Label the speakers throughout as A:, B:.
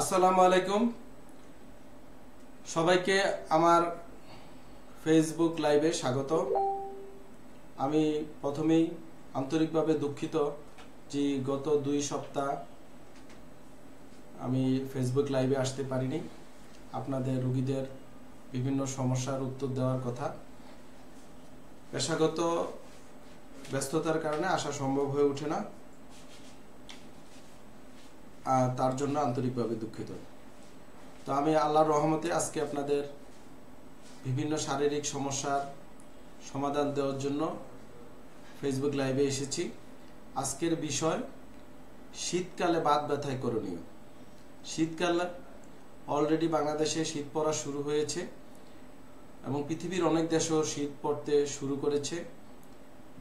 A: আসসালামু আলাইকুম। সবাইকে আমার ফেসবুক লাইভে স্বাগত। আমি প্রথমেই আন্তরিকভাবে দুঃখিত যে গত দুই সপ্তাহ আমি ফেসবুক লাইভে আসতে পারিনি। আপনাদের রুগীদের বিভিন্ন সমস্যার উত্তর দেওয়ার কথা। পেশাগত ব্যস্ততার কারণে আসা সম্ভব হয়ে ওঠে না। তার জন্য আন্তরিকভাবে দুঃখিত। তো আমি আল্লাহর রহমতে আজকে আপনাদের বিভিন্ন শারীরিক সমস্যার সমাধান দেওয়ার জন্য ফেসবুক লাইভে এসেছি। আজকের বিষয়, শীতকালে বাদ ব্যথায় করণীয়। শীতকাল অলরেডি বাংলাদেশে শীত পড়া শুরু হয়েছে এবং পৃথিবীর অনেক দেশেও শীত পড়তে শুরু করেছে।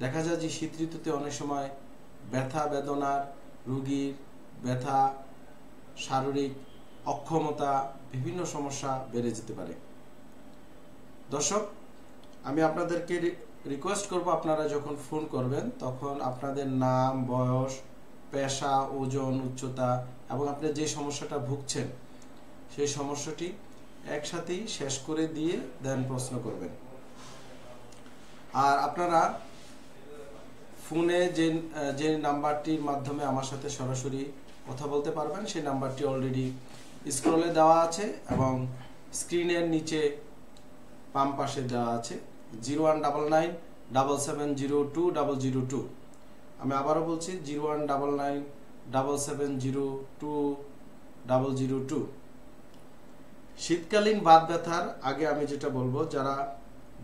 A: দেখা যায় যে শীত ঋতুতে অনেক সময় ব্যথা, বেদনার, রুগীর ব্যথা, শারীরিক অক্ষমতা, বিভিন্ন সমস্যা বেড়ে যেতে পারে। দর্শক, আমি আপনাদেরকে রিকোয়েস্ট করব আপনারা যখন ফোন করবেন, তখন আপনাদের নাম, বয়স, পেশা, ওজন, উচ্চতা এবং আপনি যে সমস্যাটা ভুগছেন, সেই সমস্যাটি একসাথেই শেষ করে দিয়ে দেন প্রশ্ন করবেন। আর আপনারা ফোনে যে যে নাম্বারটির মাধ্যমে আমার সাথে সরাসরি কথা বলতে পারবেন। সেই নাম্বারটি অলরেডি স্ক্রলে দেওয়া আছে এবং স্ক্রিনের নিচে বাম পাশে দেওয়া আছে। Zero one double nine double seven zero two double zero two আমি আবারও বলছি zero one double nine double seven zero two double zero two শীতকালীন বাত ব্যথার আগে আমি যেটা বলব, যারা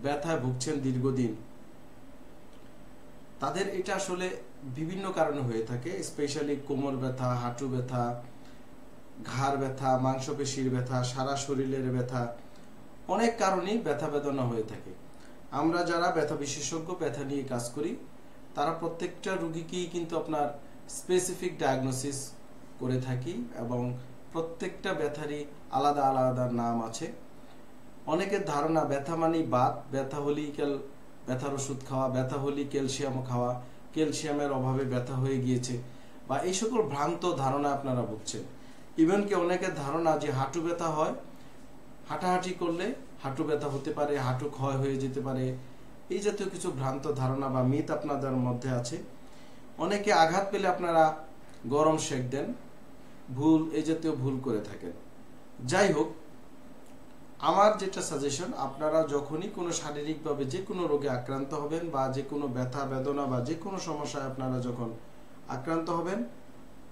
A: ব্যথায় ভুগছেন দীর্ঘদিন, তাদের এটা আসলে বিভিন্ন কারণে হয়ে থাকে স্পেশালি কোমর ব্যথা, হাঁটু ব্যথা, ঘাড় ব্যথা, মাংসপেশির ব্যথা, সারা শরীরের ব্যথা, অনেক কারণেই ব্যথা বেদনা হয়ে থাকে। আমরা যারা ব্যথা বিশেষজ্ঞ, ব্যথা নিয়ে কাজ করি, তারা প্রত্যেকটা রুগীকেই কিন্তু আপনার স্পেসিফিক ডায়াগনোসিস করে থাকি এবং প্রত্যেকটা ব্যথারই আলাদা আলাদা নাম আছে। অনেকের ধারণা ব্যথা মানেই বাত, ব্যথা হলেই ক্যাল ব্যথার ওষুধ খাওয়া, ব্যথা হলেই ক্যালসিয়াম খাওয়া ক্যালসিয়ামের অভাবে ব্যথা হয়ে গিয়েছে বা এই সকল ভ্রান্ত ধারণা আপনারা বুঝছেন ইভেন কি অনেকের ধারণা যে হাঁটু ব্যথা হয়, হাঁটাহাঁটি করলে হাঁটু ব্যথা হতে পারে, হাঁটু ক্ষয় হয়ে যেতে পারে, এই জাতীয় কিছু ভ্রান্ত ধারণা বা মিথ আপনাদের মধ্যে আছে। অনেকে আঘাত পেলে আপনারা গরম শেক দেন, ভুল, এই জাতীয় ভুল করে থাকেন। যাই হোক আমার যেটা সাজেশন আপনারা যখনই কোনো শারীরিকভাবে যে কোনো রোগে আক্রান্ত হবেন বা যে কোনো ব্যথা, বেদনা বা যে কোনো সমস্যায় আপনারা যখন আক্রান্ত হবেন,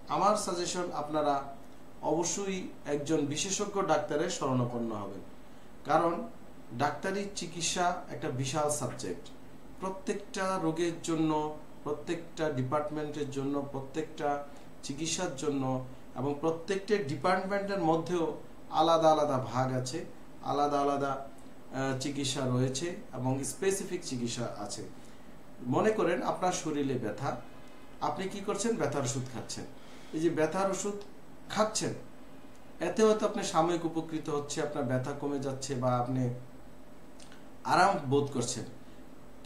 A: আমার সাজেশন আপনারা অবশ্যই একজন বিশেষজ্ঞ ডাক্তারের শরণাপন্ন হবেন। কারণ ডাক্তারি চিকিৎসা একটা বিশাল সাবজেক্ট প্রত্যেকটা রোগের জন্য, প্রত্যেকটা ডিপার্টমেন্টের জন্য, প্রত্যেকটা চিকিৎসার জন্য এবং প্রত্যেকটা ডিপার্টমেন্টের মধ্যেও আলাদা আলাদা ভাগ আছে। আলাদা আলাদা চিকিৎসা রয়েছে এবং স্পেসিফিক চিকিৎসা আছে। মনে করেন আপনার শরীরে ব্যথা, আপনি কি করছেন? ব্যথার ওষুধ খাচ্ছেন। এই যে ব্যথার ওষুধ খাচ্ছেন, এতে হয়তো আপনি সাময়িক উপকৃত হচ্ছে, আপনার ব্যথা কমে যাচ্ছে বা আপনি আরাম বোধ করছেন।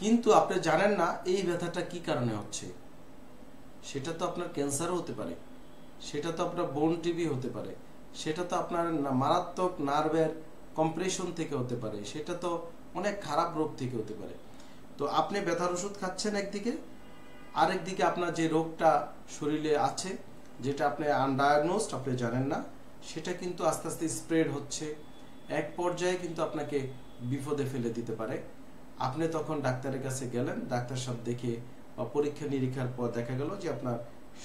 A: কিন্তু আপনি জানেন না এই ব্যথাটা কি কারণে হচ্ছে। সেটা তো আপনার ক্যান্সারও হতে পারে। সেটা তো আপনার বোন টিবি হতে পারে। সেটা তো আপনার মারাত্মক নার্ভের কম্প্রেশন থেকে হতে পারে, সেটা তো অনেক খারাপ রোগ থেকে হতে পারে। তো আপনি ব্যথার ওষুধ খাচ্ছেন একদিকে আরেকদিকে আপনার যে রোগটা শরীরে আছে, যেটা আপনি আনডায়াগনোসড আপনি জানেন না, সেটা কিন্তু আস্তে আস্তে স্প্রেড হচ্ছে। এক পর্যায়ে কিন্তু আপনাকে বিপদে ফেলে দিতে পারে। আপনি তখন ডাক্তারের কাছে গেলেন, ডাক্তার সব দেখে বা পরীক্ষা নিরীক্ষার পর দেখা গেল যে আপনার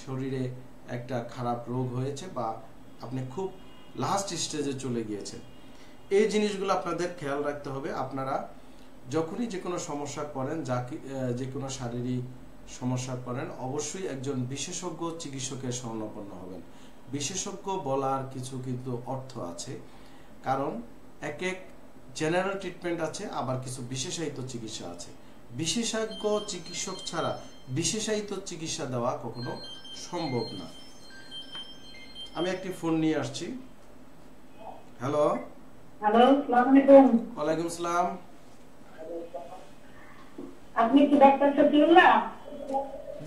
A: শরীরে একটা খারাপ রোগ হয়েছে বা আপনি খুব লাস্ট স্টেজে চলে গিয়েছেন। এই জিনিসগুলো আপনাদের খেয়াল রাখতে হবে। আপনারা যখনই যে কোনো সমস্যা করেন যা যে কোনো শারীরিক সমস্যা করেন অবশ্যই একজন বিশেষজ্ঞ চিকিৎসকের শরণাপন্ন হবেন। বিশেষজ্ঞ বলার কিছু কিন্তু অর্থ আছে। কারণ এক এক জেনারেল ট্রিটমেন্ট আছে, আবার কিছু বিশেষায়িত চিকিৎসা আছে। বিশেষজ্ঞ চিকিৎসক ছাড়া বিশেষায়িত চিকিৎসা দেওয়া কখনো সম্ভব না। আমি একটি ফোন নিয়ে আসছি। হ্যালো?
B: হ্যালো আসসালামু আলাইকুম।
A: ওয়ালাইকুম সালাম।
B: আপনি কি ডাক্তার শফিউল্লাহ?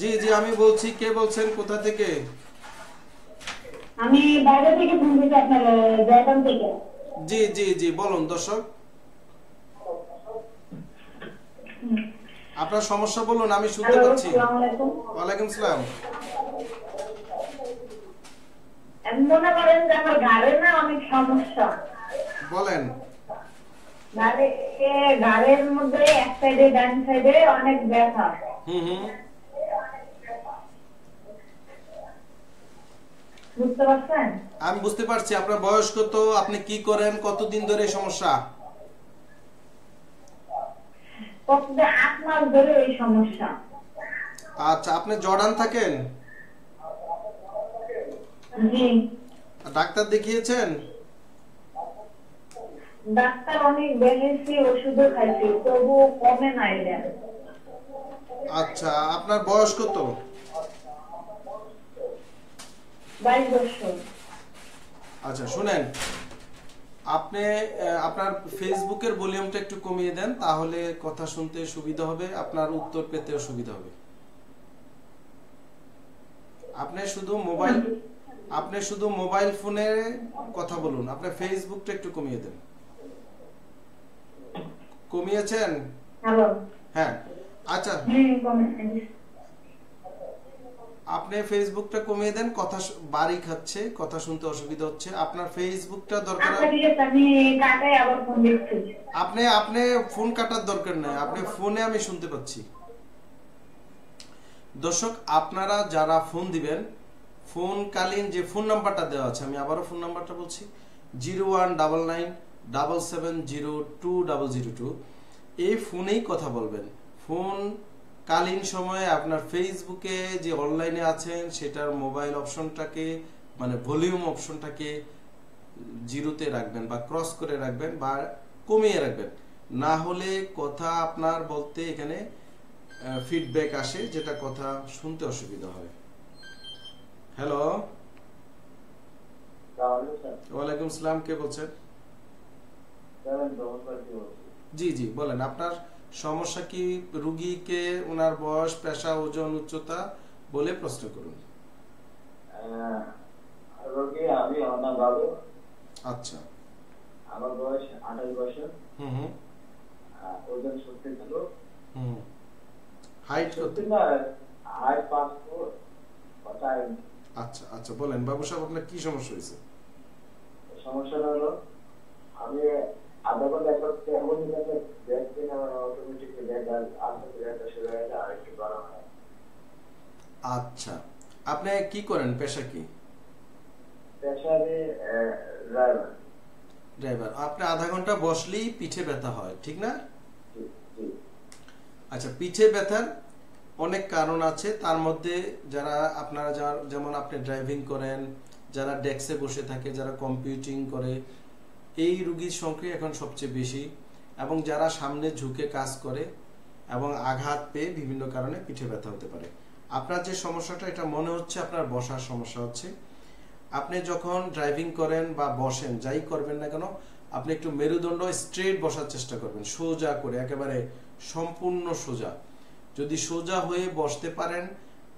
A: জি জি আমি বলছি কে বলছেন কোথা থেকে?
B: আমি বাইরে থেকে ফোন আপনার থেকে।
A: জি জি জি বলুন দর্শক। আপনার সমস্যা বলুন আমি শুনতে পাচ্ছি।
B: আলাইকুম।
A: সালাম।
B: আমি মনে করেন যে আমার ঘাড়ের না অনেক সমস্যা।
A: বলেন।
B: ঘাড়ে ঘাড়ের মধ্যে এক সাইডে ডান সাইডে অনেক ব্যথা।
A: হুম হুম। আমি বুঝতে পারছি আপনার বয়স কত আপনি কি করেন কতদিন ধরে সমস্যা? আচ্ছা আপনি জর্ডান থাকেন? ডাক্তার দেখিয়েছেন?
B: ডাক্তার অনেক বেড়েছি ওষুধও খাইছি তবু কমে নাই রে
A: আচ্ছা আপনার বয়স কত?
B: বাইশ বছর।
A: আচ্ছা শুনেন আপনি আপনার ফেসবুকের ভলিউমটা একটু কমিয়ে দেন তাহলে কথা শুনতে সুবিধা হবে আপনার উত্তর পেতেও সুবিধা হবে। আপনি শুধু মোবাইল আপনি শুধু মোবাইল ফোনে কথা বলুন আপনার ফেসবুকটা একটু কমিয়ে দেন। কমিয়েছেন? হ্যাঁ। আচ্ছা। আপনি ফেসবুকটা কমিয়ে দেন কথা বাড়ি খাচ্ছে কথা শুনতে অসুবিধা হচ্ছে। আপনার ফেসবুকটা দরকার
B: আচ্ছা
A: আপনি আপনি ফোন কাটার দরকার নাই আপনি ফোনে আমি শুনতে পাচ্ছি। দর্শক আপনারা যারা ফোন দিবেন ফোনকালীন যে ফোন নাম্বারটা দেওয়া আছে আমি আবারও ফোন নাম্বারটা বলছি zero one double nine double seven zero two double zero two এই ফোনেই কথা বলবেন। ফোন কালীন সময়ে আপনার ফেসবুকে যে অনলাইনে আছেন সেটার মোবাইল অপশনটাকে মানে ভলিউম অপশনটাকে জিরোতে রাখবেন বা ক্রস করে রাখবেন বা কমিয়ে রাখবেন। না হলে কথা আপনার বলতে এখানে ফিডব্যাক আসে যেটা কথা শুনতে অসুবিধা হয়। হ্যালো ওয়ালাইকুম সালাম কে বলছেন? জি জি বলেন আপনার সমস্যা কি? রুগীকে ওনার বয়স পেশা ওজন উচ্চতা বলে প্রশ্ন করুন।
C: রোগী আমি অনাম বাবু।
A: আচ্ছা।
C: আমার বয়স আঠাশ বছর।
A: হুম হুম।
C: ওজন সত্যি ছিল
A: হুম। হাইট কত?
C: সত্যি না হাই পাঁচ ফুট
A: আচ্ছা আচ্ছা বলেন বাবু সাহেব আপনার কি সমস্যা হয়েছে?
C: সমস্যাটা হলো আমি যাতে ব্যাগ ব্যাগ আর আস্তে ব্যাগটা শুরু হয়ে যায় আর একটু গরম হয়।
A: আচ্ছা। আপনি কি করেন? পেশা কি?
C: পেশারে ড্রাইভার
A: ড্রাইভার আপনি আধা ঘণ্টা বসলেই পিঠে ব্যথা হয় ঠিক না? আচ্ছা পিঠে ব্যথার অনেক কারণ আছে। তার মধ্যে যারা আপনারা যেমন আপনি ড্রাইভিং করেন যারা ডেস্কে বসে থাকে যারা কম্পিউটিং করে এই রুগীর সংখ্যা এখন সবচেয়ে বেশি এবং যারা সামনে ঝুঁকে কাজ করে এবং আঘাত পেয়ে বিভিন্ন কারণে পিঠে ব্যথা হতে পারে। আপনার যে সমস্যাটা, এটা মনে হচ্ছে আপনার বসার সমস্যা হচ্ছে। আপনি যখন ড্রাইভিং করেন বা বসেন, যাই করবেন না কেন, আপনি একটু মেরুদণ্ড স্ট্রেট বসার চেষ্টা করবেন, সোজা করে, একেবারে সম্পূর্ণ সোজা। যদি সোজা হয়ে বসতে পারেন,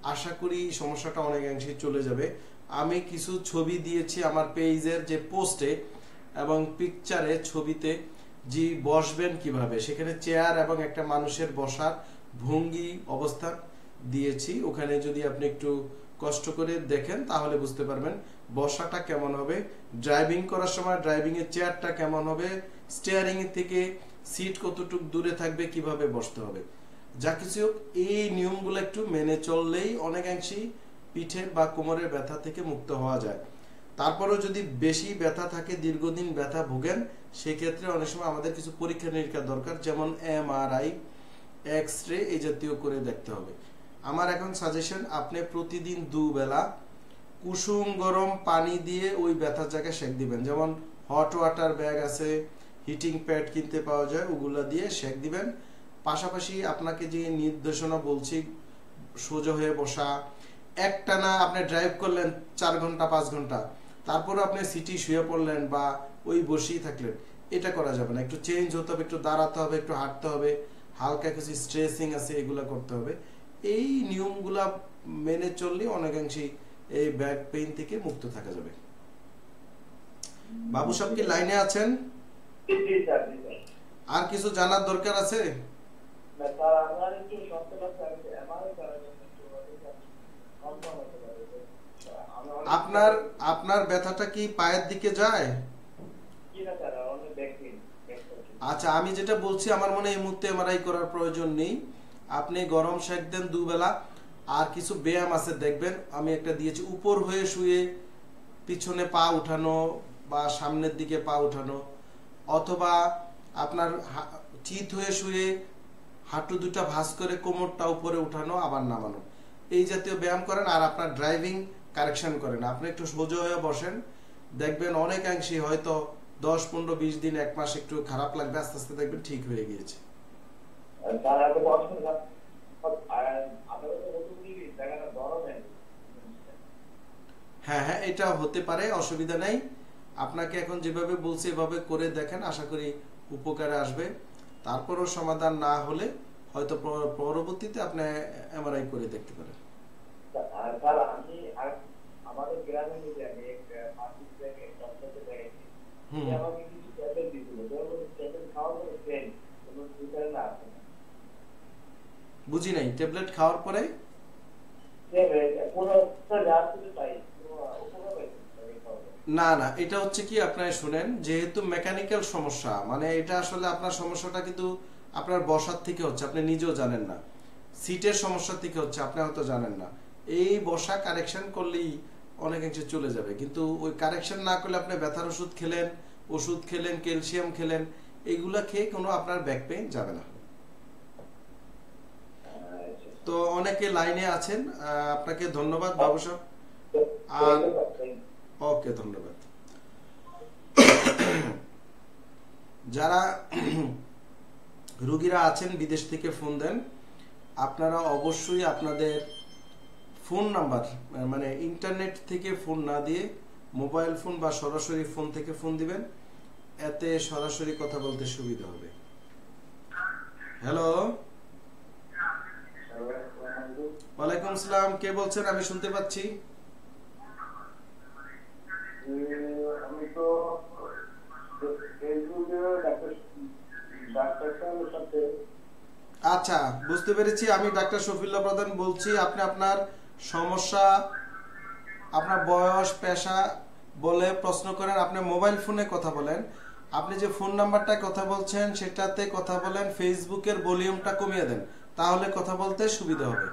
A: আশা করি সমস্যাটা অনেকাংশে চলে যাবে। আমি কিছু ছবি দিয়েছি আমার পেজের যে পোস্টে এবং পিকচারে ছবিতে যে বসবেন কীভাবে? সেখানে চেয়ার এবং একটা মানুষের বসার ভঙ্গি অবস্থান দিয়েছি। ওখানে যদি আপনি একটু কষ্ট করে দেখেন তাহলে বুঝতে পারবেন বসাটা কেমন হবে। ড্রাইভিং করার সময় ড্রাইভিং এর চেয়ারটা কেমন হবে? স্টিয়ারিং থেকে সিট কতটুকু দূরে থাকবে কীভাবে বসতে হবে? যা কিছু হোক, এই নিয়মগুলো একটু মেনে চললেই অনেকাংশেই পিঠে বা কোমরের ব্যথা থেকে মুক্ত হওয়া যায়। তারপরেও যদি বেশি ব্যথা থাকে, দীর্ঘদিন ব্যথা ভোগেন, সেক্ষেত্রে অনেক সময় আমাদের কিছু পরীক্ষা নিরীক্ষা দরকার, যেমন এমআরআই এক্স রে এই জাতীয় করে দেখতে হবে। আমার এখন সাজেশন, আপনি প্রতিদিন দুবেলা কুসুম গরম পানি দিয়ে ওই ব্যথার জায়গায় সেঁক দিবেন। যেমন হট ওয়াটার ব্যাগ আছে হিটিং প্যাড কিনতে পাওয়া যায়, ওগুলা দিয়ে সেঁক দিবেন। পাশাপাশি আপনাকে যে নির্দেশনা বলছি, সোজা হয়ে বসা, একটানা আপনি ড্রাইভ করলেন চার ঘণ্টা, পাঁচ ঘণ্টা তারপরে আপনি সিটি শুয়ে পড়লেন বা ওই বসেই থাকলেন, এটা করা যাবে না। একটু চেঞ্জ হতে হবে, একটু দাঁড়াতে হবে, একটু হাঁটতে হবে, হালকা কিছু স্ট্রেসিং আছে, এগুলা করতে হবে। এই নিয়মগুলা মেনে চললে অনেকাংশেই এই ব্যাক পেইন থেকে মুক্ত থাকা যাবে। বাবু সাহেব কি লাইনে আছেন? আর কিছু জানার দরকার আছে?
C: আমার একটু জন্য একটু কনফার্ম হতে পারে আমি অনেক-
A: আপনার আপনার ব্যথাটা কি পায়ের দিকে যায়? আচ্ছা আমি যেটা বলছি আমার মনে এই মুহূর্তে এমআরআই করার প্রয়োজন নেই। আপনি গরম শেক দেন দুবেলা আর কিছু ব্যায়াম আছে দেখবেন। আমি একটা দিয়েছি উপর হয়ে শুয়ে পিছনে পা উঠানো বা সামনের দিকে পা উঠানো অথবা আপনার চিত হয়ে শুয়ে হাঁটু দুটা ভাঁজ করে কোমরটা উপরে উঠানো আবার নামানো। এই জাতীয় ব্যায়াম করেন আর আপনার ড্রাইভিং কারেকশন করেন। আপনি একটু সোজা হয়ে বসেন। দেখবেন অনেকাংশে হয়তো দশ পনেরো বিশ দিন এক মাস একটু খারাপ লাগবে আস্তে আস্তে দেখবেন ঠিক হয়ে গিয়েছে। হ্যাঁ হ্যাঁ এটা হতে পারে অসুবিধা নেই। আপনাকে এখন যেভাবে বলছি এভাবে করে দেখেন আশা করি উপকারে আসবে। তারপরও সমাধান না হলে হয়তো পরবর্তীতে আপনি এমআরআই করে দেখতে পারেন
C: আর স্যার আমি আর আমাদের গ্রামে যদি আমি এক মাসিক থেকে ডক্টরকে দেখেছি
A: হুম।
C: সে আমাকে কিছু ট্যাবলেট দিয়েছিল ধরুন ট্যাবলেট খাওয়ার পরে ট্রেন কোনো ফিউচারে না আসে। না
A: বুঝি নাই ট্যাবলেট খাওয়ার পরে?
C: সে কোনো স্যার যা কিছু পাই কোনো উপকার পাইছে ট্যাবলেট খাওয়ার পরে।
A: না না এটা হচ্ছে কি আপনারা শুনেন যেহেতু মেকানিক্যাল সমস্যা মানে এটা আসলে আপনার সমস্যাটা কিন্তু আপনার বসার থেকে হচ্ছে আপনি নিজেও জানেন না। সিটের সমস্যা থেকে হচ্ছে আপনি হয়তো জানেন না। এই বসা কারেকশন করলেই অনেকাংশে চলে যাবে। কিন্তু ওই কারেকশন না করলে আপনি ব্যথার ওষুধ খেলেন ওষুধ খেলেন ক্যালসিয়াম খেলেন এইগুলা খেয়ে কোনো আপনার ব্যাক পেইন যাবে না। তো অনেকে লাইনে আছেন আপনাকে ধন্যবাদ বাবু সাহেব।
C: আর
A: ওকে, ধন্যবাদ। যারা রুগীরা আছেন, বিদেশ থেকে ফোন দেন, আপনারা অবশ্যই আপনাদের ফোন নাম্বার মানে ইন্টারনেট থেকে ফোন না দিয়ে মোবাইল ফোন বা সরাসরি ফোন থেকে ফোন দিবেন, এতে সরাসরি কথা বলতে সুবিধা হবে। হ্যালো ওয়ালাইকুম আসসালাম কে বলছেন? আমি শুনতে পাচ্ছি। আচ্ছা বুঝতে পেরেছি। আমি ডাক্তার শফিল্লা প্রধান বলছি, আপনি আপনার সমস্যা, আপনার বয়স, পেশা বলে প্রশ্ন করেন, আপনি মোবাইল ফোনে কথা বলেন। আপনি যে ফোন নাম্বারটায় কথা বলছেন, সেটাতে কথা বলেন, ফেসবুকের ভলিউমটা কমিয়ে দেন, তাহলে কথা বলতে সুবিধা হবে।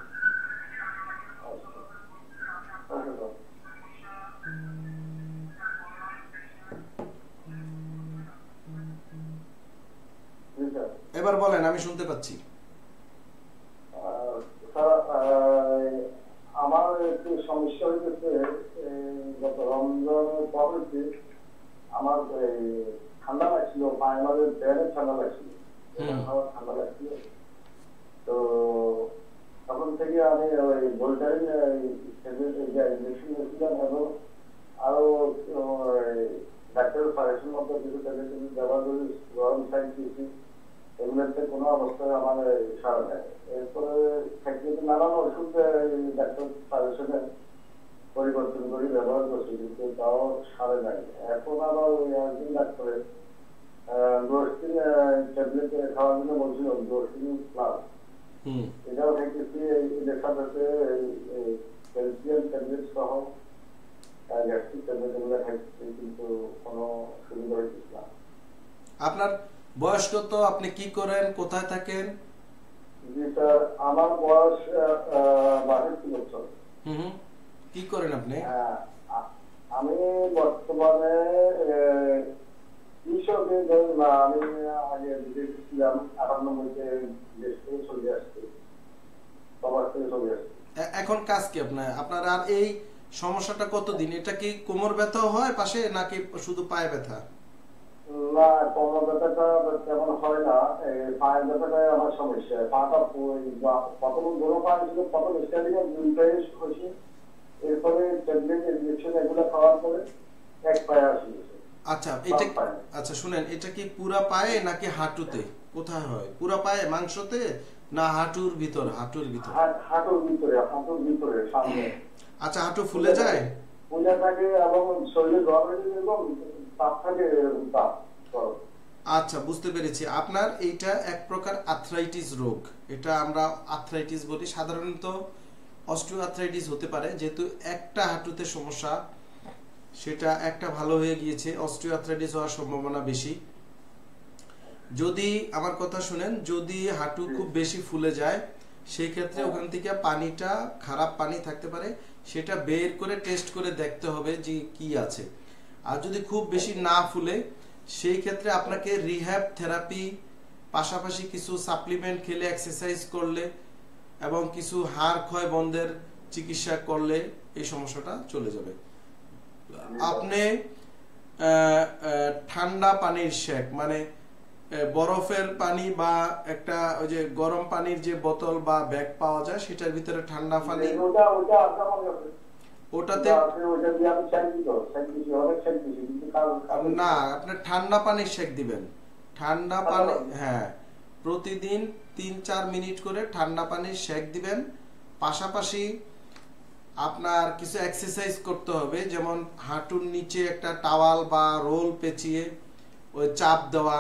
A: এবার বলেন, আমি শুনতে পাচ্ছি।
C: আমার একটু সমস্যা এই গত রমজানের পর আমার ঠান্ডা লাগছিল পায়ে ব্যানে ঠান্ডা লাগছিল। আমার ঠান্ডা লাগছিল। তো তখন থেকে আমি ওই ভোল্টারিন ইঞ্জেকশন নিয়েছিলাম এবং আরও ডাক্তারের সাজেশন মতো কিছু ট্যাবলেট ব্যবহার করে গরম সাইড দিয়েছি। এগুলোতে কোনো অবস্থায় আমার সারা নেয় এরপরে থাকতে নানান ওষুধ ডাক্তার সাজেশনে পরিবর্তন করে ব্যবহার করছি কিন্তু তাও সারে নাই। এখন আবার ওই একদিন ডাক্তারের দোষদিন ট্যাবলেট খাওয়ার জন্য বলছিল দোষদিন প্লাস এটাও খাইতেছি এই লেখার সাথে ক্যালসিয়াম ট্যাবলেট সহ গ্যাস্ট্রিক ট্যাবলেট এগুলো খাইতেছি কিন্তু কোনো সুবিধা হইতেছে না।
A: আপনার বয়স কত? আপনি কি করেন? কোথায় থাকেন?
C: আমার বয়স বছর।
A: হুম হুম। কি করেন আপনি?
C: আমি বর্তমানে কৃষকে আমি আগে বিদেশে ছিলাম আটানব্বইতে দেশ থেকে চলে আসছি। সবার থেকে চলে আসছি।
A: এখন কাজ কি আপনার? আপনার আর এই সমস্যাটা কতদিন? এটা কি কোমর ব্যথা হয় পাশে নাকি শুধু পায়ে ব্যথা?
C: না কোমর ব্যথাটা তেমন হয় না এই পায়ের ব্যথাটাই আমার সমস্যা। পাটা প্রথম দুটো পা ছিল প্রথম স্টার্টিং দুইটাই হয়েছে এরপরে ট্যাবলেট ইঞ্জেকশন এগুলো খাওয়ার পরে এক পায়ে আসি।
A: আচ্ছা এটা আচ্ছা শুনেন এটা কি পুরা পায়ে নাকি হাঁটুতে? কোথায় হয়? পুরা পায়ে মাংসতে না হাঁটুর ভিতর হাঁটুর ভিতর?
C: হাঁটুর ভিতরে হাঁটুর ভিতরে সামনে।
A: আচ্ছা হাঁটু ফুলে যায়?
C: ফুলে থাকে এবং শরীরে গরমে যেরকম তাপ থাকে তাপ।
A: আচ্ছা বুঝতে পেরেছি। আপনার এইটা এক প্রকার আর্থ্রাইটিস রোগ। এটা আমরা আর্থ্রাইটিস বলি। সাধারণত অস্টিও আর্থ্রাইটিস হতে পারে। যেহেতু একটা হাঁটুতে সমস্যা সেটা একটা ভালো হয়ে গিয়েছে অস্টিও আর্থ্রাইটিস হওয়ার সম্ভাবনা বেশি। যদি আমার কথা শুনেন যদি হাঁটু খুব বেশি ফুলে যায় সেই ক্ষেত্রে ওখান থেকে পানিটা খারাপ পানি থাকতে পারে সেটা বের করে টেস্ট করে দেখতে হবে যে কি আছে। আর যদি খুব বেশি না ফুলে সেই ক্ষেত্রে আপনাকে রিহ্যাব থেরাপি পাশাপাশি কিছু সাপ্লিমেন্ট খেলে এক্সারসাইজ করলে এবং কিছু হাড় ক্ষয় বন্ধের চিকিৎসা করলে এই সমস্যাটা চলে যাবে। আপনি ঠান্ডা পানির শেক মানে বরফের পানি বা একটা ওই যে গরম পানির যে বোতল বা ব্যাগ পাওয়া যায়, সেটার ভিতরে ঠান্ডা পানি ওটাতে না আপনার ঠান্ডা পানির শেক দিবেন। ঠান্ডা পানি হ্যাঁ। প্রতিদিন তিন চার মিনিট করে ঠান্ডা পানির শেক দিবেন। পাশাপাশি আপনার কিছু এক্সারসাইজ করতে হবে। যেমন হাঁটুর নিচে একটা টাওয়াল বা রোল পেঁচিয়ে ওই চাপ দেওয়া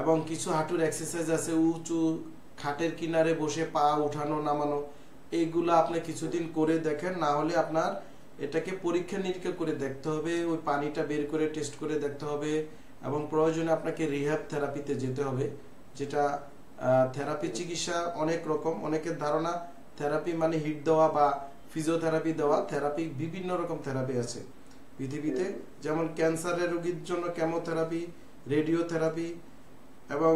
A: এবং কিছু হাঁটুর এক্সারসাইজ আছে উঁচু খাটের কিনারে বসে পা উঠানো নামানো। এইগুলো আপনি কিছুদিন করে দেখেন না হলে আপনার এটাকে পরীক্ষা নিরীক্ষা করে দেখতে হবে, ওই পানিটা বের করে টেস্ট করে দেখতে হবে এবং প্রয়োজনে আপনাকে রিহ্যাব থেরাপিতে যেতে হবে, যেটা থেরাপি চিকিৎসা অনেক রকম, অনেকের ধারণা থেরাপি মানে হিট দেওয়া বা ফিজিওথেরাপি দেওয়া থেরাপি বিভিন্ন রকম থেরাপি আছে। পৃথিবীতে যেমন ক্যান্সারের রোগীর জন্য কেমোথেরাপি রেডিওথেরাপি এবং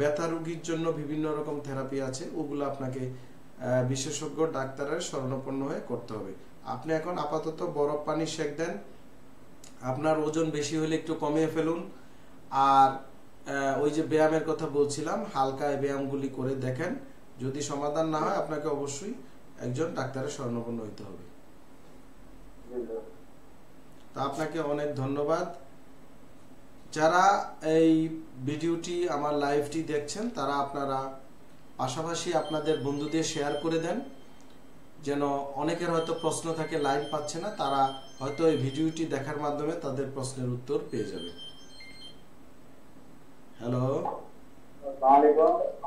A: ব্যথা রোগীর জন্য বিভিন্ন রকম থেরাপি আছে, ওগুলো আপনাকে বিশেষজ্ঞ, ডাক্তারের শরণাপন্ন হয়ে করতে হবে। আপনি এখন আপাতত বরফ পানি সেক দেন। আপনার ওজন বেশি হলে একটু কমিয়ে ফেলুন। আর ওই যে ব্যায়ামের কথা বলছিলাম, হালকা ব্যায়ামগুলি করে দেখেন। যদি সমাধান না হয়, আপনাকে অবশ্যই একজন ডাক্তারের শরণাপন্ন হইতে হবে। তা আপনাকে অনেক ধন্যবাদ। যারা এই ভিডিওটি আমার লাইভটি দেখছেন, তারা আপনারা পাশাপাশি আপনাদের বন্ধুদের শেয়ার করে দেন। যেন অনেকের হয়তো প্রশ্ন থাকে লাইভ পাচ্ছে না তারা হয়তো এই ভিডিওটি দেখার মাধ্যমে তাদের প্রশ্নের উত্তর পেয়ে যাবে। হ্যালো?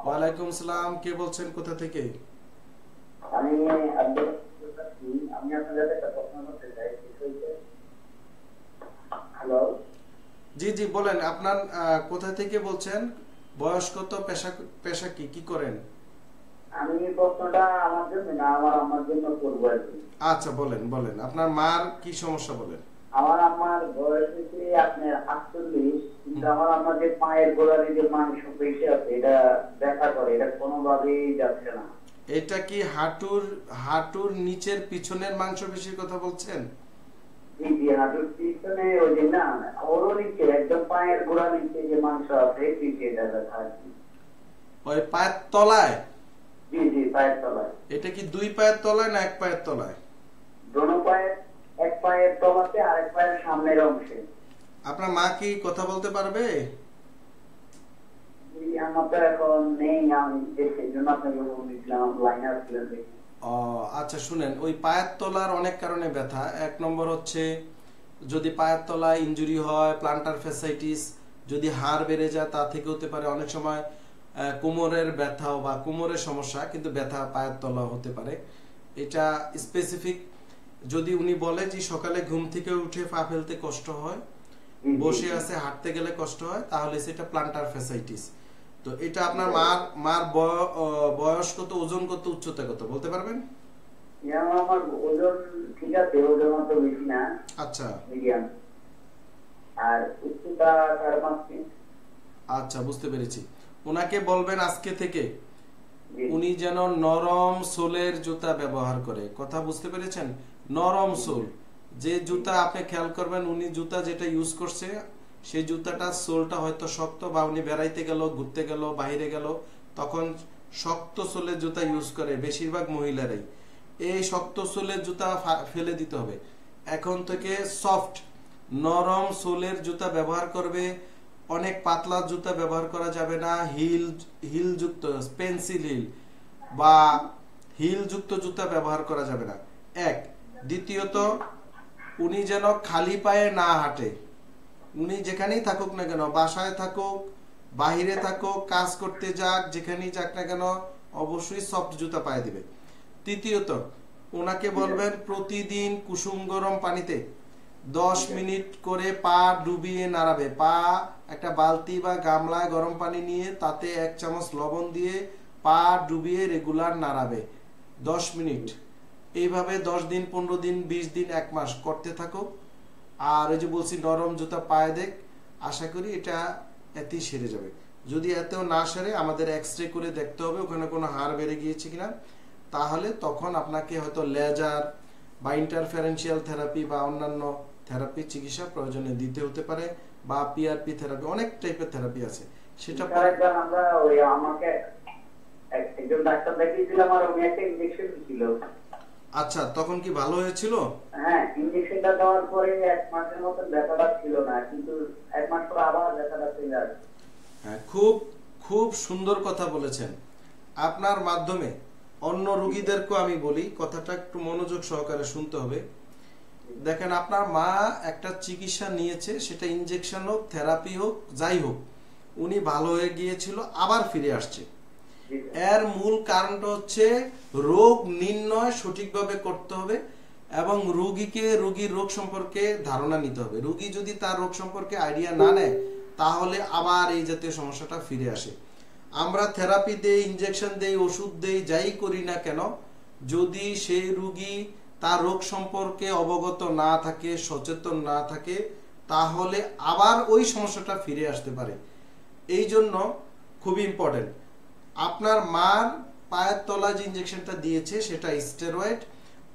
A: ওয়ালাইকুম। সালাম কে বলছেন কোথা থেকে?
C: আমি আমি আপনাদের একটা প্রশ্ন করতে চাই হ্যালো?
A: জি জি বলেন আপনার কোথা থেকে বলছেন? বয়স কত পেশা পেশা কি কি করেন?
C: আমি এই প্রশ্নটা আমার জন্য না আমার আমার জন্য করব আর কি।
A: আচ্ছা বলেন বলেন। আপনার মার কি সমস্যা বলেন?
C: আমার আমার বয়স হচ্ছে আপনার আটচল্লিশ কিন্তু আমার আমার যে পায়ের গোড়ালি যে মাংস পেশি আছে এটা ব্যথা করে এটা কোনোভাবেই যাচ্ছে না।
A: এটা কি হাঁটুর হাঁটুর নিচের পিছনের মাংসপেশির কথা বলছেন?
C: জি জি হাঁটুর পিছনে ওই যে না ওরও নিচে একদম পায়ের গোড়া নিচে যে মাংস আছে পিছিয়ে কি।
A: ওই পায়ের তলায়?
C: জি জি পায়ের তলায়।
A: এটা কি দুই পায়ের তলায় না এক পায়ের তলায়?
C: দোনো পায়ের এক পায়ের তলাতে আর এক পায়ের সামনের অংশে।
A: আপনার মা কি কথা বলতে পারবে? ও আচ্ছা শুনেন ওই পায়ের তলার অনেক কারণে ব্যথা। এক নম্বর হচ্ছে যদি পায়ের তলায় ইনজুরি হয় প্লান্টার ফ্যাসাইটিস যদি হাড় বেড়ে যায় তা থেকে হতে পারে। অনেক সময় কোমরের ব্যথাও বা কোমরের সমস্যা কিন্তু ব্যথা পায়ের তলা হতে পারে। এটা স্পেসিফিক যদি উনি বলে যে সকালে ঘুম থেকে উঠে পা ফেলতে কষ্ট হয় বসে আছে হাঁটতে গেলে কষ্ট হয় তাহলে সেটা প্লান্টার ফ্যাসাইটিস তো এটা আপনার মার মার বয়স কত ওজন কত উচ্চতা কত বলতে পারবেন?
C: আমার ওজন ঠিক আছে ওজন অত বেশি না।
A: আচ্ছা।
C: মিডিয়াম আর উচ্চতা
A: আচ্ছা বুঝতে পেরেছি। ওনাকে বলবেন আজকে থেকে। উনি যেন নরম সোলের জুতা ব্যবহার করে। কথা বুঝতে পেরেছেন? নরম সোল। যে জুতা আপনি খেয়াল করবেন উনি জুতা যেটা ইউজ করছে সেই জুতাটা সোলটা হয়তো শক্ত বা উনি বেড়াইতে গেল ঘুরতে গেল বাইরে গেল তখন শক্ত সোলের জুতা ইউজ করে বেশিরভাগ মহিলারাই। এই শক্ত সোলের জুতা ফেলে দিতে হবে। এখন থেকে সফট নরম সোলের জুতা ব্যবহার করবে অনেক পাতলা জুতা ব্যবহার করা যাবে না হিল হিল যুক্ত পেন্সিল হিল বা হিল যুক্ত জুতা ব্যবহার করা যাবে না। এক। দ্বিতীয়ত উনি যেন খালি পায়ে না হাঁটে। উনি যেখানেই থাকুক না কেন বাসায় থাকুক বাহিরে থাকুক কাজ করতে যাক যেখানেই যাক না কেন অবশ্যই সফট জুতা পায়ে দিবে। তৃতীয়ত ওনাকে বলবেন প্রতিদিন কুসুম গরম পানিতে দশ মিনিট করে পা ডুবিয়ে নাড়াবে। পা একটা বালতি বা গামলায় গরম পানি নিয়ে তাতে এক চামচ লবণ দিয়ে পা ডুবিয়ে রেগুলার নাড়াবে। দশ মিনিট। এইভাবে দশ দিন, পনেরো দিন, বিশ দিন, এক মাস করতে থাকো। আর ওই যে বলছি, নরম জুতা পায়ে দেখ। আশা করি এটা এতেই সেরে যাবে। যদি এতেও না সেরে, আমাদের এক্স রে করে দেখতে হবে ওখানে কোনো হাড় বেড়ে গিয়েছে কিনা। তাহলে তখন আপনাকে হয়তো লেজার বা ইন্টারফারেন্সিয়াল থেরাপি বা অন্যান্য থেরাপি চিকিৎসা প্রয়োজনে দিতে হতে পারে। বা পিআরপি থেরাপি অনেক টাইপের থেরাপি আছে। সেটা
D: আমরা ওই আমাকে একজন ডাক্তার দেখিয়েছিলাম আর উনি একটা ইঞ্জেকশন দিছিল।
A: আচ্ছা তখন কি ভালো হয়েছিল?
D: হ্যাঁ ইঞ্জেকশনটা দেওয়ার পরে এক মাসের মতন ব্যথাটা ছিল না কিন্তু এক মাস পর আবার ব্যথাটা চলে আসছে
A: হ্যাঁ খুব খুব সুন্দর কথা বলেছেন। আপনার মাধ্যমে অন্য রুগীদেরকেও আমি বলি কথাটা একটু মনোযোগ সহকারে শুনতে হবে। দেখেন, আপনার মা একটা চিকিৎসা নিয়েছে, সেটা ইনজেকশন হোক থেরাপি হোক, যাই হোক, উনি ভালো হয়ে গিয়েছিল, আবার ফিরে আসছে। এর মূল কারণটা হচ্ছে, রোগ নির্ণয় সঠিকভাবে করতে হবে এবং রোগীকে রোগীর রোগ সম্পর্কে ধারণা নিতে হবে। রোগী যদি তার রোগ সম্পর্কে আইডিয়া না নেয়, তাহলে আবার এই জাতীয় সমস্যাটা ফিরে আসে। আমরা থেরাপি দেই ইনজেকশন দেই, ওষুধ দেই, যাই করি না কেন, যদি সেই রোগী তার রোগ সম্পর্কে অবগত না থাকে, সচেতন না থাকে, তাহলে আবার ওই সমস্যাটা ফিরে আসতে পারে। এই জন্য খুবই ইম্পর্টেন্ট আপনার মার পায়ের তলা যে ইঞ্জেকশনটা দিয়েছে, সেটা স্টেরয়েড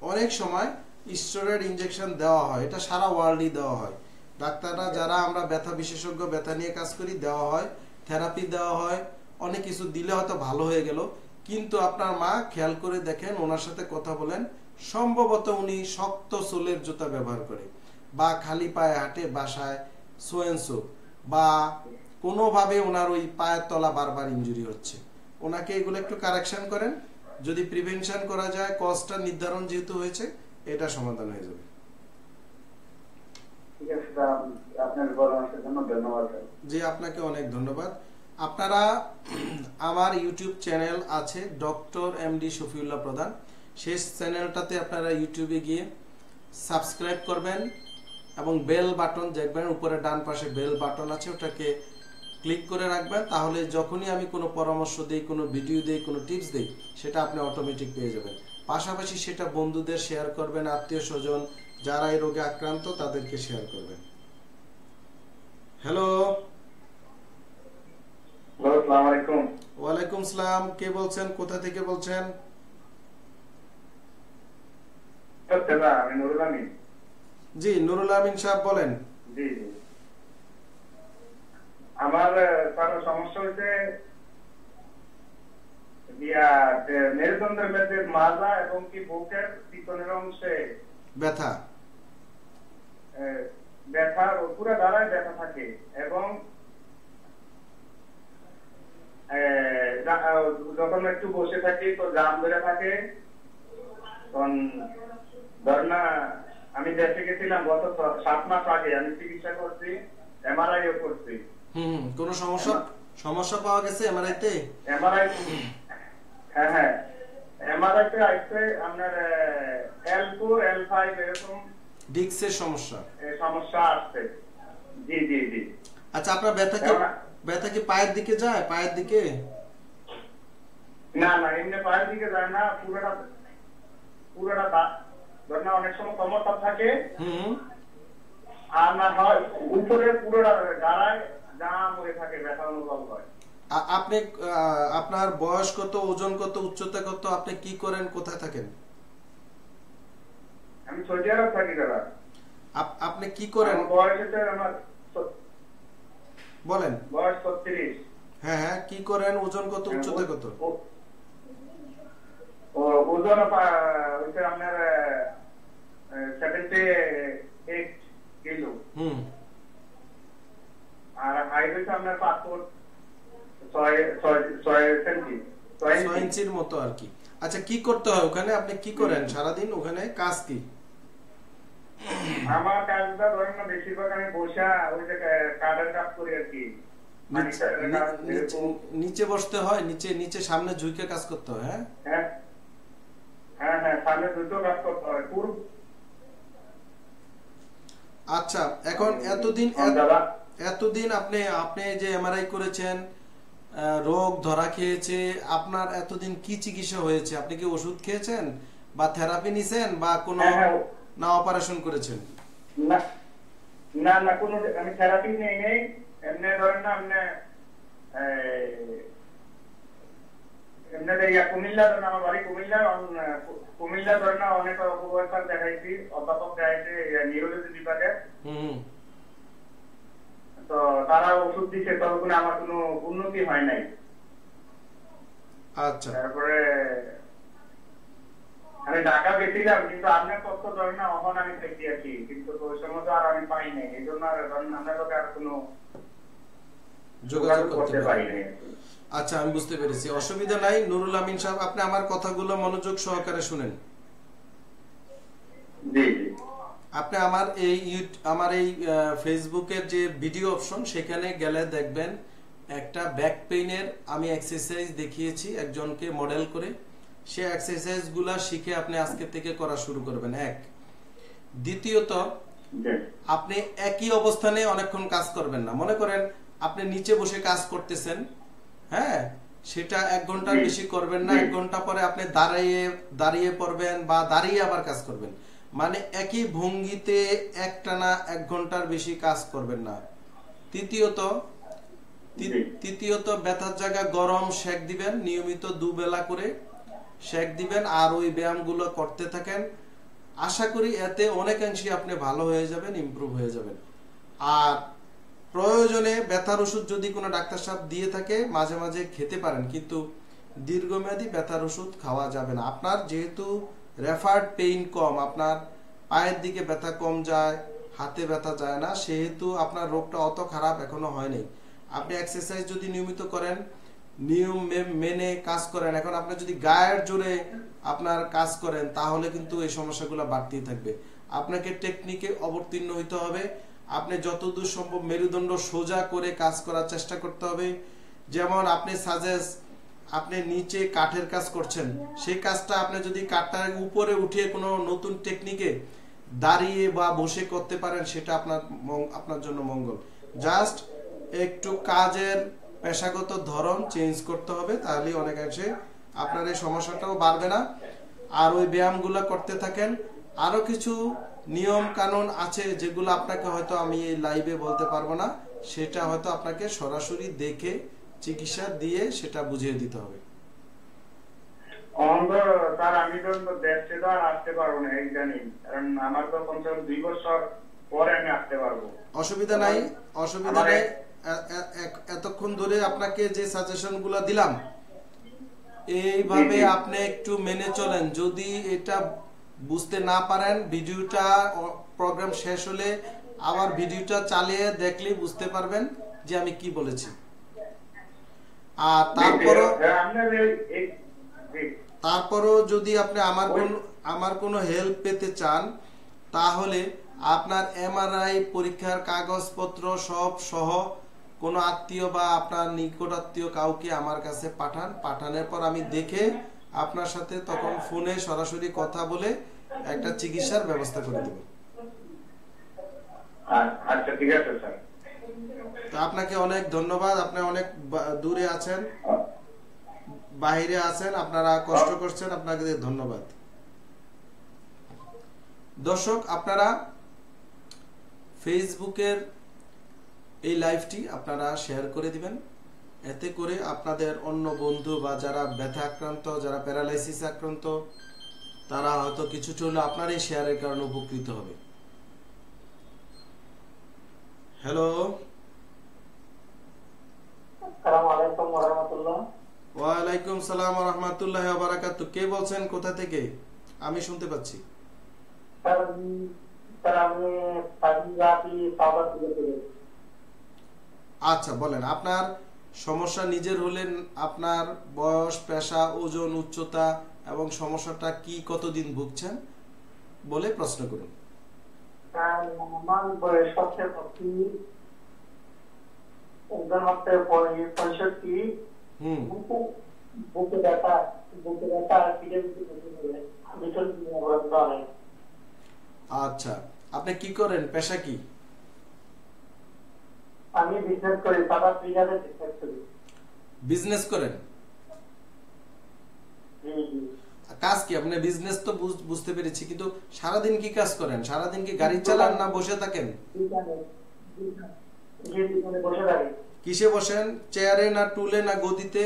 A: অনেক সময় স্টেরয়েড ইঞ্জেকশন দেওয়া হয়। এটা সারা ওয়ার্ল্ডই দেওয়া হয়। ডাক্তাররা যারা আমরা ব্যথা বিশেষজ্ঞ, ব্যথা নিয়ে কাজ করি, দেওয়া হয়। থেরাপি দেওয়া হয়। অনেক কিছু দিলে হয়তো ভালো হয়ে গেল। কিন্তু আপনার মা খেয়াল করে দেখেন, ওনার সাথে কথা বলেন। সম্ভবত উনি শক্ত সোলের জুতা ব্যবহার করে বা খালি পায়ে হাঁটে বাসায় সোয়েন্সো বা কোনোভাবে ওনার ওই পায়ের তলা বারবার ইনজুরি হচ্ছে। ওনাকে এগুলো একটু কারেকশন করেন। যদি প্রিভেনশন করা যায় কস্টটা নির্ধারণ যেহেতু হয়েছে এটা সমাধান হয়ে যাবে। জি আপনাকে অনেক ধন্যবাদ। আপনারা আমার ইউটিউব চ্যানেল আছে doctor M D Shafiullah Pradhan. সেই চ্যানেলটাতে আপনারা ইউটিউবে গিয়ে সাবস্ক্রাইব করবেন এবং বেল বাটন দেখবেন উপরে ডান পাশে বেল বাটন আছে ওটাকে ক্লিক করে রাখবেন তাহলে যখনই আমি কোনো পরামর্শ দিই কোনো ভিডিও দিই কোনো টিপস দিই সেটা আপনি অটোমেটিক পেয়ে যাবেন। পাশাপাশি সেটা বন্ধুদের শেয়ার করবেন আত্মীয় স্বজন যারা এই রোগে আক্রান্ত তাদেরকে শেয়ার করবেন। হ্যালো ওয়ালাইকুম সালাম কে বলছেন? কোথা থেকে বলছেন
D: দাদা আমি নুরুল আমিন।
A: জি নুরুল আমিন সাহেব বলেন।
D: জি। আমার স্যার সমস্যা হচ্ছে মেরুদণ্ডের মধ্যে মাজা এবং কি বুকের পিছনের অংশে
A: ব্যথা।
D: ব্যথা পুরো দাঁড়ায় ব্যথা থাকে এবং যখন একটু বসে থাকি তো জাম ধরে থাকে তখন ধর না আমি দেশে গেছিলাম গত সাত মাস আগে। আমি চিকিৎসা করছি এমআরআইও করছি।
A: হুম কোনো সমস্যা? সমস্যা পাওয়া গেছে এমআরআই তে?
D: এমআরআই হ্যাঁ হ্যাঁ। এমআরআই তে আসছে আপনার এল ফোর এল ফাইভ এরকম
A: ডিক্সের সমস্যা?
D: সমস্যা আসছে। জি জি জি।
A: আচ্ছা আপনার ব্যথা কি ব্যথা কি পায়ের দিকে যায়? পায়ের দিকে?
D: না না এমনি পায়ের দিকে যায় না পুরোটা পুরোটা দা- অনেক সময় কমরটা থাকে। আর না হয় উপরে পুরোটা দাঁড়ায় জাম হয়ে থাকে ব্যথা অনুভব হয়।
A: আপনি আপনার বয়স কত ওজন কত উচ্চতা কত আপনি কি করেন কোথায় থাকেন?
D: আমি সৌদি আরব থাকি দাদা।
A: আপনি কি করেন?
D: বয়স হচ্ছে আমার
A: বলেন।
D: বয়স ছত্রিশ।
A: হ্যাঁ হ্যাঁ কি করেন ওজন কত উচ্চতা কত?
D: ওজন হচ্ছে আপনার সেভেন্টি এইট কিলো আর হাইট হচ্ছে আপনার পাঁচ ফুট ছয় ছয় ছয় সেন্টি ছয়
A: ছয় ইঞ্চির মতো আর কি। আচ্ছা কি করতে হয় ওখানে? আপনি কি করেন? সারাদিন ওখানে কাজ কি?
D: আমার কাজটা ধরেন না বেশিরভাগ আমি বসা ওই যে কাঠের কাজ করি আর কি।
A: নিচে- বসতে হয় নিচে নিচে সামনে ঝুঁকে কাজ করতে হয় হ্যাঁ?
D: হ্যাঁ। হ্যাঁ হ্যাঁ সামনে দুটো কাজ করতে হয়। পূর্ব
A: আচ্ছা এখন এতদিন এতদিন আপনি আপনি যে এমআরআই করেছেন রোগ ধরা খেয়েছে আপনার এতদিন কি চিকিৎসা হয়েছে? আপনি কি ওষুধ খেয়েছেন? বা থেরাপি নিছেন? বা কোনো
D: হ্যাঁ, হ্যাঁ।
A: না অপারেশন করেছেন?
D: না না না কোনো আমি থেরাপি নেই নেই। এমনি ধরেন না এমনি এই, এমনি যে ইয়া কুমিল্লা ধরেন আমার বাড়ি কুমিল্লা কুমিল্লা ধরেন অনেক উপকার দেখাইছি অধ্যাপক দেখাইছে নিউরোলজি বিভাগে। তো তারা ওষুধ দিচ্ছে তবে কোনো আমার কোনো উন্নতি হয় নাই।
A: আচ্ছা।
D: তারপরে আমি ঢাকা গেছিলাম কিন্তু আপনার তথ্য ধরেন না অহন আমি দেখি আছি কিন্তু ওই সময় তো আর আমি পাই নাই এই জন্য আর ধরেন আপনার লোকে আর কোনো
A: যোগাযোগ করতে পারি
D: নাই।
A: আচ্ছা আমি বুঝতে পেরেছি। অসুবিধা নাই। নুরুল আমিন সাহেব আপনি আমার কথাগুলো মনোযোগ সহকারে শুনেন। আপনি আমার এই আমার এই ফেসবুকের যে ভিডিও অপশন সেখানে গেলে দেখবেন একটা ব্যাক পেইনের আমি এক্সারসাইজ দেখিয়েছি একজনকে মডেল করে। সে এক্সারসাইজগুলা শিখে আপনি আজকে থেকে করা শুরু করবেন। এক। দ্বিতীয়ত আপনি একই অবস্থানে অনেকক্ষণ কাজ করবেন না। মনে করেন আপনি নিচে বসে কাজ করতেছেন হ্যাঁ সেটা এক
D: ঘণ্টার
A: বেশি করবেন না এক ঘণ্টা পরে আপনি দাঁড়িয়ে দাঁড়িয়ে পড়বেন বা দাঁড়িয়ে আবার কাজ করবেন। মানে একই ভঙ্গিতে একটানা এক ঘণ্টার বেশি কাজ করবেন না। তৃতীয়ত তৃতীয়ত ব্যথার জায়গা গরম শেক দিবেন নিয়মিত দুবেলা করে শেক দিবেন আর ওই ব্যায়ামগুলো করতে থাকেন। আশা করি এতে অনেকাংশে আপনি ভালো হয়ে যাবেন ইমপ্রুভ হয়ে যাবেন। আর প্রয়োজনে ব্যথার ওষুধ যদি কোনো ডাক্তার সাহেব দিয়ে থাকে, মাঝে মাঝে খেতে পারেন, কিন্তু দীর্ঘমেয়াদী ব্যথার ওষুধ খাওয়া যাবে না। আপনার যেহেতু রেফার্ড পেইন কম, আপনার পায়ের দিকে ব্যথা কম যায়, হাতে ব্যথা যায় না, সেহেতু আপনার রোগটা অত খারাপ এখনও হয়নি। আপনি এক্সারসাইজ যদি নিয়মিত করেন, নিয়ম মেনে কাজ করেন, এখন আপনি যদি গায়ের জোরে আপনার কাজ করেন, তাহলে কিন্তু এই সমস্যাগুলো বাড়তেই থাকবে। আপনাকে টেকনিকে অবতীর্ণ হইতে হবে। আপনি যতদূর সম্ভব মেরুদণ্ড সোজা করে কাজ করার চেষ্টা করতে হবে। যেমন আপনি সাজেস্ট আপনি নিচে কাঠের কাজ করছেন। সেই কাজটা আপনি যদি কাঠটার উপরে উঠিয়ে কোনো নতুন টেকনিকে দাঁড়িয়ে বা বসে করতে পারেন, সেটা আপনার আপনার জন্য মঙ্গল। জাস্ট একটু কাজের পেশাগত ধরন চেঞ্জ করতে হবে তাহলে অনেকাংশে আপনার এই সমস্যাটাও বাড়বে না। আর ওই ব্যায়ামগুলো করতে থাকেন। আরও কিছু নিয়ম কানুন আছে যেগুলো আপনাকে হয়তো আমি এই লাইভে বলতে পারব না সেটা হয়তো আপনাকে সরাসরি দেখে চিকিৎসা দিয়ে সেটা বুঝিয়ে দিতে হবে।
D: অন্ধ আমি তো দেশে তো আর আসতে পারব না জানি কারণ আমার তো কমসে দুই বছর পরে আমি আসতে পারব।
A: অসুবিধা নাই অসুবিধা নেই। এতক্ষণ ধরে আপনাকে যে সাজেশনগুলো দিলাম এইভাবে। আপনি একটু মেনে চলেন। যদি এটা বুঝতে না পারেন, ভিডিওটা প্রোগ্রাম শেষ হলে আবার ভিডিওটা চালিয়ে দেখলেই বুঝতে পারবেন যে আমি কি বলেছি আর
D: জি।
A: তারপরও যদি আপনি আমার কোন, আমার কোনো হেল্প পেতে চান, তাহলে আপনার এমআরআই পরীক্ষার কাগজপত্র সব সহ কোনো আত্মীয় বা আপনার নিকট আত্মীয় কাউকে আমার কাছে পাঠান পাঠানোর পর আমি দেখে আপনার সাথে তখন ফোনে সরাসরি কথা বলে একটা চিকিৎসার ব্যবস্থা করে দেব।
D: আচ্ছা ঠিক আছে স্যার।
A: তো আপনাকে অনেক ধন্যবাদ আপনি অনেক দূরে আছেন বাইরে আছেন আপনারা কষ্ট করছেন আপনাকে ধন্যবাদ। দর্শক আপনারা ফেসবুকের এই লাইভটি আপনারা শেয়ার করে দিবেন। এতে করে আপনাদের অন্য বন্ধু বা যারা ব্যথা আক্রান্ত যারা প্যারালাইসিস আক্রান্ত তারা হয়তো কিছুটা হলে আপনার এই শেয়ারের কারণে উপকৃত হবে। হ্যালো
E: আসসালামু আলাইকুম ওয়া রাহমাতুল্লাহ
A: ওয়ালাইকুম সালাম রহমতুল্লাহ বারাকাতু কে বলছেন? কোথা থেকে? আমি শুনতে পাচ্ছি।
E: স্যার আমি- স্যার আমি পাঞ্জাবি সাউথ থেকে
A: আচ্ছা বলেন। আপনার সমস্যা নিজের হলে আপনার বয়স পেশা ওজন উচ্চতা এবং সমস্যাটা কি কতদিন ভুগছেন? বলে প্রশ্ন করুন।
E: আমার বয়স হচ্ছে পঁচিশ হচ্ছে পঁয়ষট্টি।
A: হুম।
E: বুকে- বুকে ব্যথা বুকে ব্যথা আর পিঠে বুকে ভিতর ব্যথা অনেক
A: আচ্ছা আপনি কি করেন? পেশা কি?
E: আমি বিজনেস করি টাটা ফ্রিজারে বিজনেস
A: বিজনেস করেন? কাজ কি? আপনি বিজনেস তো বুঝতে পেরেছি, কিন্তু সারাদিন কি কাজ করেন? সারাদিন কি গাড়ি চালান না বসে থাকেন? কিসে বসেন? চেয়ারে না টুলে না গদিতে?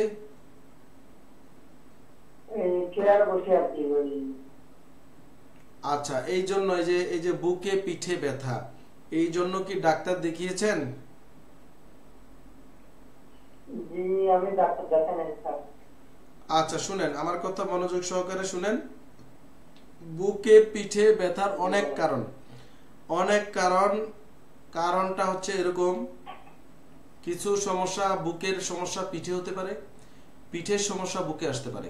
A: আচ্ছা এই জন্য এই যে এই যে বুকে পিঠে ব্যথা, এই জন্য কি ডাক্তার দেখিয়েছেন? আচ্ছা শুনেন, আমার কথা মনোযোগ সহকারে শুনেন। বুকে পিঠে ব্যথার অনেক কারণ। অনেক কারণ, কারণটা হচ্ছে এরকম। কিছু সমস্যা বুকের সমস্যা পিঠে হতে পারে, পিঠের সমস্যা বুকে আসতে পারে।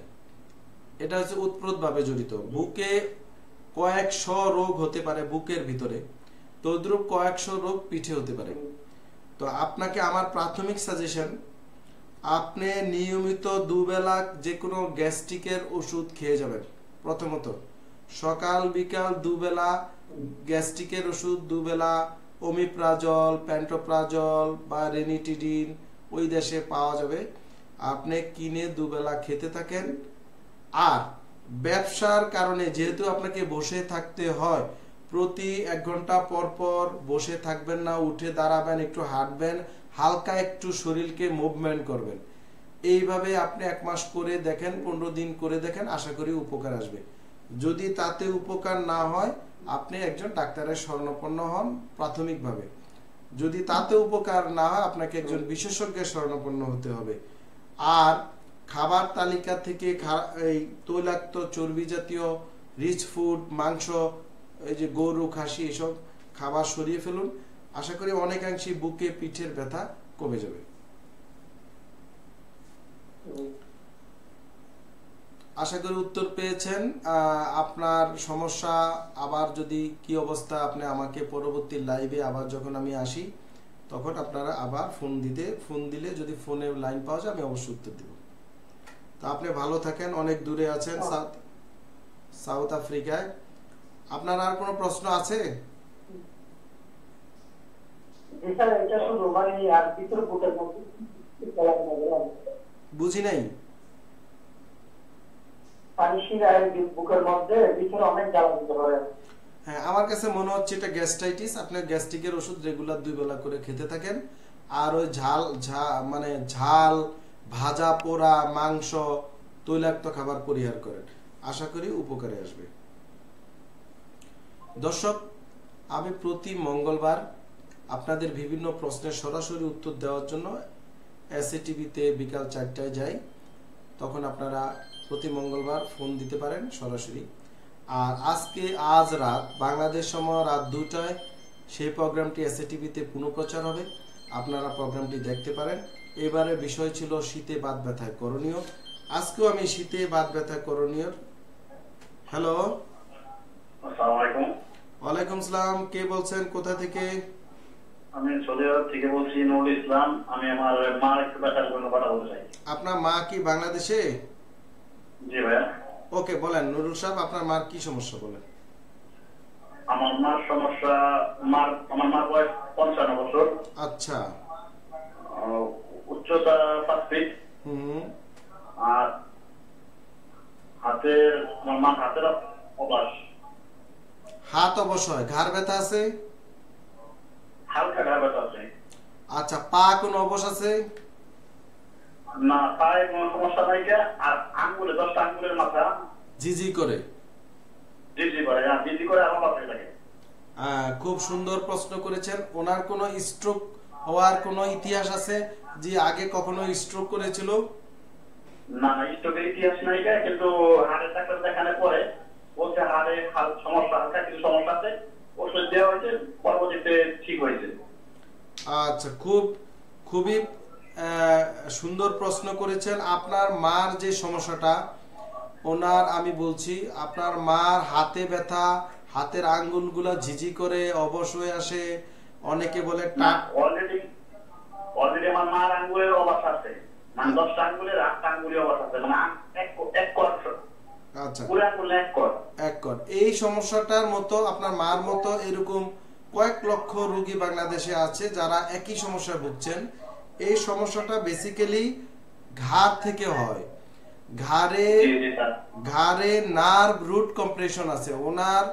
A: এটা হচ্ছে উৎপ্রোতভাবে জড়িত। বুকে কয়েকশো রোগ হতে পারে বুকের ভিতরে। তদ্রুপ কয়েকশো রোগ পিঠে হতে পারে। তো আপনাকে আমার প্রাথমিক সাজেশন আপনি নিয়মিত দুবেলা যে কোনো গ্যাস্ট্রিকের ওষুধ খেয়ে যাবেন। প্রথমত, সকাল, বিকাল দুবেলা গ্যাস্ট্রিকের ওষুধ, দুবেলা ওমিপ্রাজল, প্যান্টোপ্রাজল বা রেনিটিডিন ওই দেশে পাওয়া যাবে। আপনি কিনে দুবেলা খেতে থাকেন। আর ব্যবসার কারণে যেহেতু আপনাকে বসে থাকতে হয়, প্রতি এক ঘণ্টা পর পর বসে থাকবেন না, উঠে দাঁড়াবেন, একটু হাঁটবেন হালকা একটু শরীরকে মুভমেন্ট করবেন। এইভাবে আপনি এক মাস করে দেখেন, পনেরো দিন করে দেখেন, আশা করি উপকার আসবে। যদি তাতে উপকার না হয়, আপনি একজন ডাক্তারের স্বর্ণপন্ন হন প্রাথমিকভাবে। যদি তাতে উপকার না হয়, আপনাকে একজন বিশেষজ্ঞের স্বর্ণপন্ন হতে হবে। আর খাবার তালিকা থেকে এই তৈলাক্ত চর্বি জাতীয় রিচ ফুড মাংস, এই যে গরু, খাসি, এসব খাবার সরিয়ে ফেলুন। আশা করি অনেকাংশে বুকে পিঠের ব্যথা কমে যাবে। আশা করি উত্তর পেয়েছেন। আপনার সমস্যা আবার যদি কি অবস্থা আপনি আমাকে পরবর্তী লাইভে আবার যখন আমি আসি তখন আপনারা আবার ফোন দিতে ফোন দিলে যদি ফোনে লাইন পাওয়া যায় আমি অবশ্যই উত্তর দেব। তা আপনি ভালো থাকেন অনেক দূরে আছেন সাউথ সাউথ আফ্রিকায়। আপনার আর কোনো প্রশ্ন আছে?
E: এটা শুধু মানে আর ভিতরে।
A: বুঝি নাই। হ্যাঁ। আমার কাছে মনে হচ্ছে এটা গ্যাস্ট্রাইটিস। আপনি গ্যাস্ট্রিকের ওষুধ রেগুলার দুই বেলা করে খেতে থাকেন। আর ওই ঝাল মানে ঝাল ভাজা পোড়া মাংস তৈলাক্ত খাবার পরিহার করেন। আশা করি উপকারে আসবে। দর্শক আমি প্রতি মঙ্গলবার আপনাদের বিভিন্ন প্রশ্নের সরাসরি উত্তর দেওয়ার জন্য এসএ টিভিতে বিকাল চারটায় যাই। তখন আপনারা প্রতি মঙ্গলবার ফোন দিতে পারেন সরাসরি। আর আজকে আজ রাত বাংলাদেশ সময় রাত দুটায় সেই প্রোগ্রামটি এসএ টিভিতে পুনঃপ্রচার হবে। আপনারা প্রোগ্রামটি দেখতে পারেন। এবারে বিষয় ছিল শীতে বাত ব্যথায় করণীয়। আজকেও আমি শীতে বাত ব্যথায় করণীয়। হ্যালো।
F: আসসালামু আলাইকুম।
A: ওয়ালাইকুম সালাম। কে বলছেন? কোথা থেকে?
F: আমি সৌদি আরব থেকে বলছি নুরুল ইসলাম আমি আমার মার একটু ব্যথার জন্য কথা বলতে চাই।
A: আপনার মা কি বাংলাদেশে?
F: জি ভাইয়া।
A: ওকে বলেন নুরুল সাহেব আপনার মার কি সমস্যা বলেন?
F: আমার মার সমস্যা মার আমার মার বয়স পঞ্চান্ন বছর।
A: আচ্ছা।
F: উচ্চতা পাঁচ ফিট
A: হুম।
F: আর হাতের আমার মার হাতের অবাস
A: হাত অবশ্যই ঘাড় ব্যথা আছে?
F: হালকা ঘা ব্যথা আছে
A: আচ্ছা পা কোনো অবশ আছে?
F: না পায়ে কোনো সমস্যা নাই কে, আর আঙ্গুলে দশটা আঙ্গুলের মাথা।
A: জি করে।
F: জিজি করে আর জিজি করে আমার মাথায় থাকে
A: আহ, খুব সুন্দর প্রশ্ন করেছেন। ওনার কোনো স্ট্রোক হওয়ার কোনো ইতিহাস আছে যে আগে কখনো স্ট্রোক করেছিল?
F: না স্ট্রোকের ইতিহাস নাই কিন্তু হাড়ের ডাক্তার দেখানোর পরে বলছে হাড়ে হাড় সমস্যা হালকা কিছু সমস্যা আছে। ওষুধ দেওয়া হয়েছে পরবর্তীতে ঠিক হয়েছে।
A: আচ্ছা খুব খুবই সুন্দর প্রশ্ন করেছেন। আপনার মার যে সমস্যাটা ওনার আমি বলছি আপনার মার হাতে ব্যথা হাতের আঙ্গুলগুলা ঝিঝি করে অবশ হয়ে আসে অনেকে বলে
F: অলরেডি অলরেডি আমার মার আঙ্গুলের অবস্থা আছে। মানে দশটা আঙ্গুলের আটটা আঙ্গুলের অবস্থা আছে। মানে এক এক
A: আচ্ছা।
F: এক কর।
A: এক কর। এই সমস্যাটার মতো আপনার মার মতো এরকম কয়েক লক্ষ রোগী বাংলাদেশে আছে যারা একই সমস্যায় ভুগছেন। এই সমস্যাটা বেসিক্যালি ঘাড় থেকে হয়। ঘাড়ে ঘাড়ে নার্ভ রুট কম্প্রেশন আছে। ওনার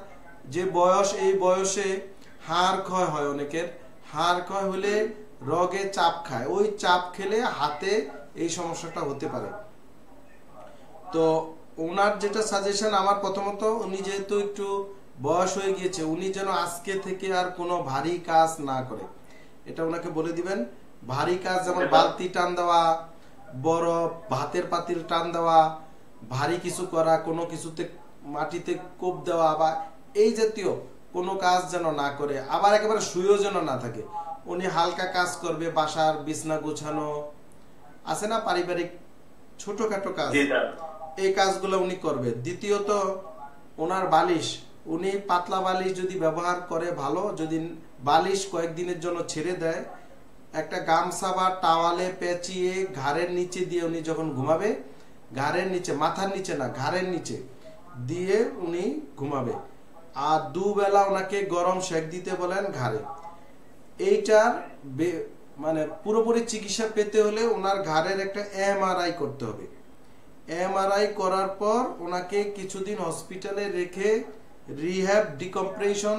A: যে বয়স এই বয়সে হাড় ক্ষয় হয় অনেকের। হাড় ক্ষয় হলে রগে চাপ খায়। ওই চাপ খেলে হাতে এই সমস্যাটা হতে পারে। তো ওনার যেটা সাজেশন আমার প্রথমত উনি যেহেতু একটু বয়স হয়ে গিয়েছে, উনি যেন আজকে থেকে আর কোনো ভারী কাজ না করে। এটা ওনাকে বলে দিবেন। ভারী কাজ যেমন বালতি টান দেওয়া, বড় ভাতের পাতিল টান দেওয়া, ভারী কিছু করা, কোনো কিছুতে মাটিতে কোপ দেওয়া বা এই জাতীয় কোনো কাজ যেন না করে, আবার একেবারে শুয়েও যেন না থাকে। উনি হালকা কাজ করবে, বাসার বিছনা গুছানো, আছে না পারিবারিক ছোটখাটো কাজ? এই কাজগুলো উনি করবে। দ্বিতীয়ত, ওনার বালিশ, উনি পাতলা বালিশ যদি ব্যবহার করে ভালো, যদি বালিশ কয়েকদিনের জন্য ছেড়ে দেয়, একটা গামছা বা টাওয়ালে পেঁচিয়ে ঘাড়ের নিচে দিয়ে উনি যখন ঘুমাবে, ঘাড়ের নিচে, মাথার নিচে না, ঘাড়ের নিচে দিয়ে উনি ঘুমাবে। আর দুবেলা ওনাকে গরম সেক দিতে বলেন ঘাড়ে। এইটার মানে পুরোপুরি চিকিৎসা পেতে হলে ওনার ঘাড়ের একটা এমআরআই করতে হবে। এমআরআই করার পর ওনাকে কিছুদিন হসপিটালে রেখে রিহ্যাব ডিকম্প্রেশন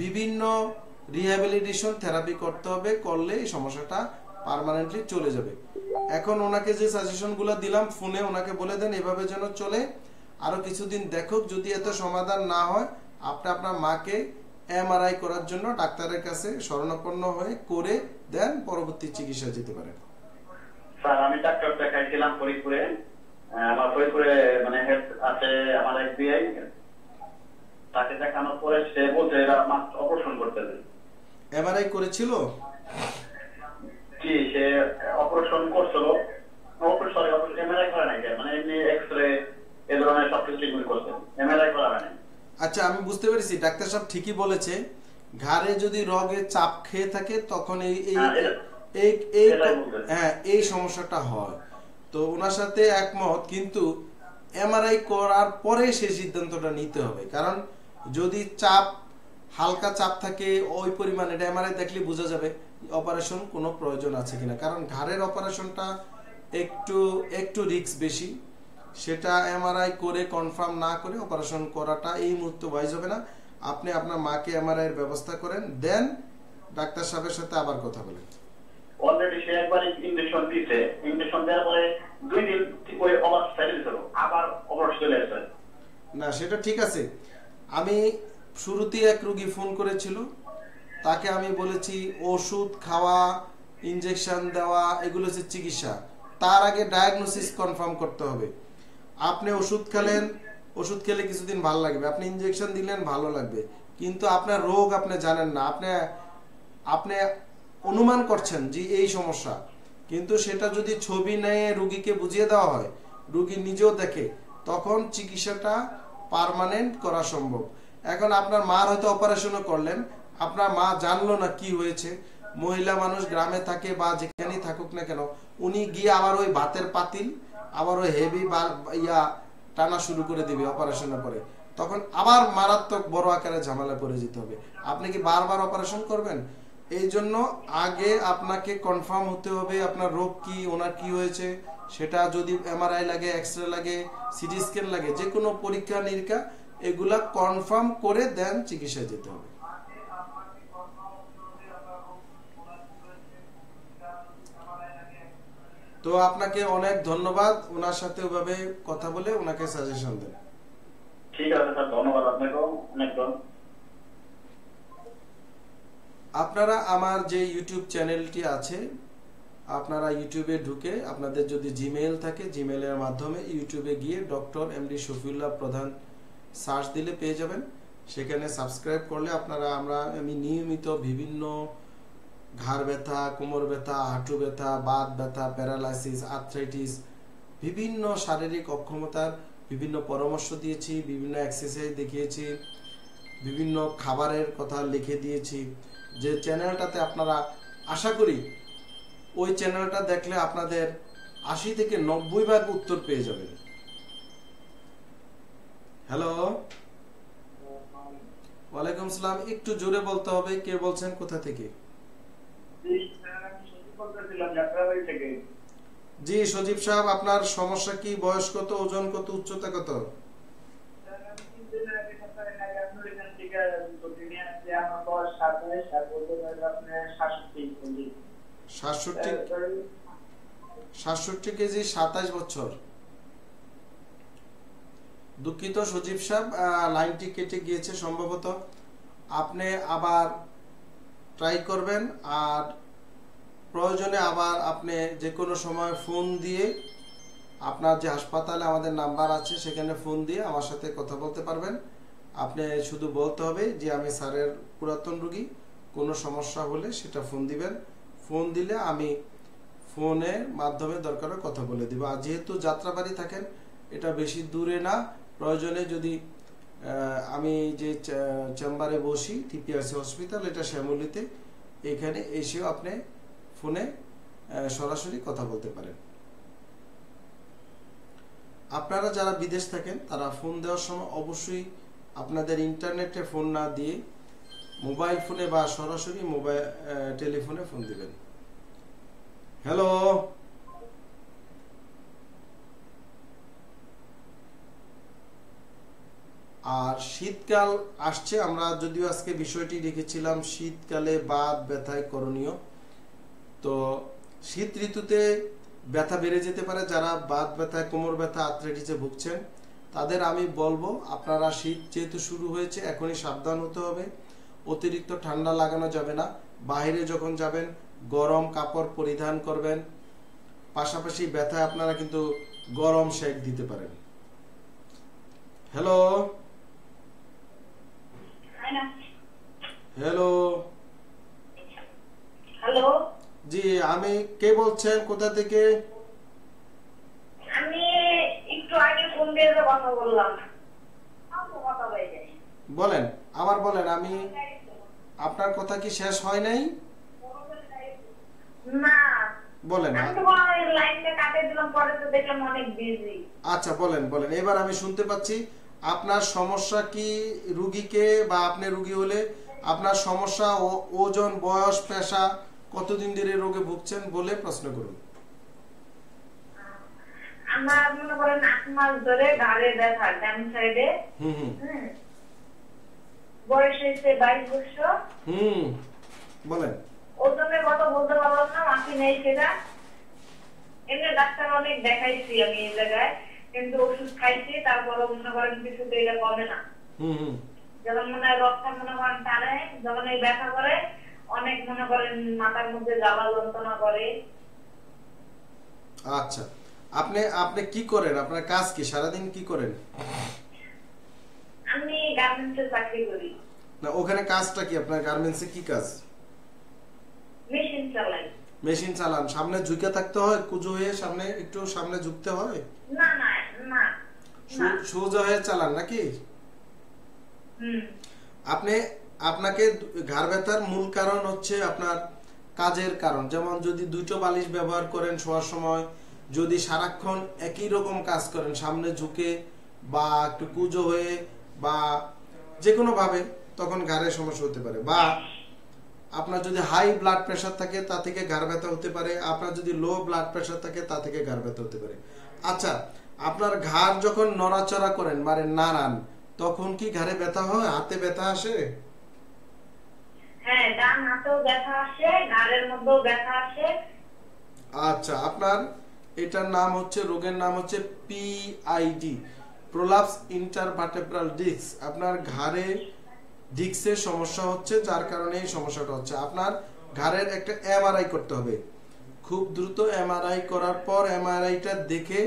A: বিভিন্ন রিহ্যাবিলিটেশন থেরাপি করতে হবে, করলে এই সমস্যাটা পার্মানেন্টলি চলে যাবে। এখন ওনাকে যে সাজেশনগুলো দিলাম ফোনে ওনাকে বলে দেন, এভাবে যেন চলে। আরও কিছুদিন দেখুক, যদি এত সমাধান না হয়, আপনি আপনার মাকে এমআরআই করার জন্য ডাক্তারের কাছে শরণাপন্ন হয়ে করে দেন, পরবর্তী চিকিৎসা যেতে পারেন
F: স্যার আমি ডাক্তার দেখাইছিলাম ফরিদপুরে। আমার ফরিদপুরে মানে হেলথ আছে আমার এসবিআই তাকে দেখানোর পরে সে বলছে এরা মাত্র অপারেশন করতে দেবে
A: এমআরআই করেছিল?
F: জি সে অপারেশন করছিল। সরি এমআরআই করা নাই মানে এমনি এক্স রে এ ধরনের সব কিছু ট্রিটমেন্ট করছে এমআরআই করা নাই।
A: আচ্ছা আমি বুঝতে পেরেছি। ডাক্তার সাহেব ঠিকই বলেছে। ঘাড়ে যদি রগে চাপ খেয়ে থাকে তখন এই এই এই। হ্যাঁ এই সমস্যাটা হয়। তো ওনার সাথে একমত কিন্তু এমআরআই করার পরে সেই সিদ্ধান্তটা নিতে হবে। কারণ যদি চাপ হালকা চাপ থাকে ওই পরিমাণ এটা এমআরআই দেখলে বোঝা যাবে অপারেশন কোনো প্রয়োজন আছে কিনা। কারণ ঘাড়ের অপারেশনটা একটু একটু রিস্ক বেশি। সেটা এমআরআই করে কনফার্ম না করে অপারেশন করাটা এই মুহূর্তে ওয়াইজ হবে না। আপনি আপনার মাকে এমআরআই এর ব্যবস্থা করেন দেন ডাক্তার সাহেবের সাথে আবার কথা বলেন।
F: অলরেডি সে একবার ইঞ্জেকশন দিছে। ইঞ্জেকশন দেওয়ার পরে দুই দিন ওই অবস্থা ছেড়ে দিছিল। আবার অপারেশন চলে আসছে।
A: না, সেটা ঠিক আছে। আমি শুরুতেই এক রুগী ফোন করেছিল। তাকে আমি বলেছি, ওষুধ খাওয়া ইনজেকশন দেওয়া, এগুলো হচ্ছে চিকিৎসা। তার আগে ডায়াগনোসিস কনফার্ম করতে হবে। আপনি ওষুধ খেলেন, ওষুধ খেলে কিছুদিন ভালো লাগবে। আপনি ইনজেকশন দিলেন, ভালো লাগবে। কিন্তু আপনার রোগ আপনি জানেন না। আপনি আপনি অনুমান করছেন যে এই সমস্যা। কিন্তু সেটা যদি ছবি নেয় রুগীকে বুঝিয়ে দেওয়া হয়, রুগী নিজেও দেখে, তখন চিকিৎসাটা পার্মানেন্ট করা সম্ভব। এখন আপনার মার হয়তো অপারেশনও করলেন, আপনার মা জানলো না কি হয়েছে, মহিলা মানুষ গ্রামে থাকে বা যেখানেই থাকুক না কেন, উনি গিয়ে আবার ওই ভাতের পাতিল, আবার ওই হেভি বা ইয়া টানা শুরু করে দিবে অপারেশনের পরে। তখন আবার মারাত্মক বড় আকারে ঝামেলা করে যেতে হবে। আপনি কি বারবার অপারেশন করবেন? এই জন্য আগে আপনাকে কনফার্ম হতে হবে আপনার রোগ কি, ওনার কি হয়েছে, সেটা যদি এমআরআই লাগে এক্স রে লাগে সিটি স্ক্যান লাগে যে কোনো পরীক্ষা, নিরীক্ষা, এগুলা কনফার্ম করে দেন চিকিৎসা যেতে হবে। তো আপনাকে অনেক ধন্যবাদ, ওনার সাথে ওভাবে কথা বলে ওনাকে সাজেশন দেন।
F: ঠিক আছে স্যার, ধন্যবাদ আপনাকেও, অনেক ধন্যবাদ।
A: আপনারা আমার যে ইউটিউব চ্যানেলটি আছে, আপনারা ইউটিউবে ঢুকে আপনাদের যদি জিমেইল থাকে জিমেইলের মাধ্যমে ইউটিউবে গিয়ে ডক্টর এমডি শফিউল্লাহ প্রধান সার্চ দিলে পেয়ে যাবেন। সেখানে সাবস্ক্রাইব করলে আপনারা, আমরা, আমি নিয়মিত বিভিন্ন ঘাড় ব্যথা, কোমর ব্যথা, হাঁটু ব্যথা, বাত ব্যথা, প্যারালাইসিস, আর্থ্রাইটিস, বিভিন্ন শারীরিক অক্ষমতার বিভিন্ন পরামর্শ দিয়েছি, বিভিন্ন এক্সারসাইজ দেখিয়েছি, বিভিন্ন খাবারের কথা লিখে দিয়েছি। যে চ্যানেলটাতে আপনারা আশা করি ওই চ্যানেলটা দেখলে আপনাদের আশি থেকে নব্বই ভাগ উত্তর পেয়ে যাবেন। হ্যালো ওয়ালাইকুম সালাম একটু জোরে বলতে হবে। কে বলছেন? কোথা থেকে? জি সজীব সাহেব আপনার সমস্যা কি? বয়স কত? ওজন কত? উচ্চতা কত? সাতষট্টি সাতষট্টি? কেজি সাতাশ বছর। দুঃখিত সজীব সাহেব লাইনটি কেটে গিয়েছে সম্ভবত। আপনি আবার ট্রাই করবেন আর প্রয়োজনে আবার আপনি যে কোনো সময় ফোন দিয়ে আপনার যে হাসপাতালে আমাদের নাম্বার আছে সেখানে ফোন দিয়ে আমার সাথে কথা বলতে পারবেন। আপনি শুধু বলতে হবে যে আমি স্যারের পুরাতন রুগী, কোনো সমস্যা হলে সেটা ফোন দিবেন। ফোন দিলে আমি ফোনের মাধ্যমে দরকার কথা বলে দিব। আর যেহেতু যাত্রাবাড়ি থাকেন, এটা বেশি দূরে না। প্রয়োজনে যদি আমি যে চেম্বারে বসি, টিপিআরসি হসপিটাল, এটা শ্যামলিতে, এখানে এসেও আপনি ফোনে সরাসরি কথা বলতে পারেন। আপনারা যারা বিদেশ থাকেন, তারা ফোন দেওয়ার সময় অবশ্যই আপনাদের ইন্টারনেটে ফোন না দিয়ে মোবাইল ফোনে বা সরাসরি মোবাইল টেলিফোনে ফোন দিবেন। হ্যালো? আর শীতকাল আসছে, আমরা যদিও আজকে বিষয়টি রেখেছিলাম শীতকালে বাত ব্যথায় করণীয়। তো শীত ঋতুতে ব্যথা বেড়ে যেতে পারে, যারা বাত ব্যথায়, কোমর ব্যথা, আর্থ্রাইটিসে ভুগছেন। তাদের আমি বলব আপনারা শীত যেহেতু শুরু হয়েছে এখনই সাবধান হতে হবে। অতিরিক্ত ঠান্ডা লাগানো যাবে না। বাইরে যখন যাবেন গরম কাপড় পরিধান করবেন। পাশাপাশি ব্যথায় আপনারা কিন্তু গরম শেক দিতে পারেন। হ্যালো হ্যালো
B: হ্যালো
A: জি আমি কে বলছেন? কোথা থেকে?
B: আমি একটু আগে ফোন দিয়ে কথা বললাম। কথা হয়ে যায়
A: বলেন আবার বলেন আমি আপনার কথা কি শেষ হয় নাই?
B: না।
A: বলেন আচ্ছা বলেন বলেন এবার আমি শুনতে পাচ্ছি আপনার সমস্যা কি রুগীকে বা আপনি রুগী হলে? আপনার সমস্যা ও- ওজন বয়স পেশা কতদিন ধরে রোগে ভুগছেন বলে প্রশ্ন করুন।
B: আমার মনে করেন আট মাস ধরে ঘাড়ে ব্যথা ডান সাইডে।
A: হুম
B: বয়স হয়েছে বাইশ বছর।
A: হুম বলেন।
B: ওজনের কথা বলতে পারলাম না নেই সেটা। এমনি ডাক্তার অনেক দেখাইছি আমি এই জায়গায় কিন্তু ওষুধ খাইছি তারপরে মনে করেন কিছুতে এটা কমে না।
A: হুম হুম।
B: যখন মনে হয় রক্তটা মনে করেন টানে যখন এই ব্যথা করে অনেক মনে করেন মাথার মধ্যে জ্বালা যন্ত্রণা করে।
A: আচ্ছা। আপনি আপনি কি করেন? আপনার কাজ কি? সারাদিন কি করেন?
B: আমি গার্মেন্টসের চাকরি করি।
A: না ওখানে কাজটা কি? আপনার গার্মেন্টসে কি কাজ?
B: মেশিন চালাই।
A: মেশিন চালান। সামনে ঝুঁকে থাকতে হয়? কুজো হয়ে সামনে একটু সামনে ঝুঁকতে হয়?
B: না না না
A: সোজা হয়ে চালান নাকি?
B: হুম।
A: আপনি আপনাকে ঘাড় ব্যথার মূল কারণ হচ্ছে আপনার কাজের কারণ। যেমন যদি দুটো বালিশ ব্যবহার করেন শোয়ার সময় যদি সারাক্ষণ একই রকম কাজ করেন সামনে ঝুঁকে বা একটু কুজো হয়ে বা যে কোনো ভাবে তখন ঘাড়ের সমস্যা হতে পারে। বা আপনার যদি হাই ব্লাড প্রেশার থাকে তা থেকে ঘাড় ব্যথা হতে পারে। আপনার যদি লো ব্লাড প্রেশার থাকে তা থেকে ঘাড় ব্যথা হতে পারে। আচ্ছা আপনার ঘাড় যখন নড়াচড়া করেন মানে নাড়ান তখন কি ঘাড়ে ব্যথা হয়? হাতে ব্যথা আসে?
B: হ্যাঁ ডান হাতেও ব্যথা আসে ঘাড়ের মধ্যেও ব্যথা আসে।
A: আচ্ছা আপনার এটার নাম হচ্ছে, রোগের নাম হচ্ছে পিআইডি প্রোলাপস ইন্টারভার্টেব্রাল ডিস্ক আপনার ঘাড়ে ডিস্কের সমস্যা হচ্ছে, যার কারণে এই সমস্যাটা হচ্ছে। আপনার ঘাড়ের একটা এমআরআই করতে হবে। খুব দ্রুত এমআরআই করার পর এমআরআইটা দেখে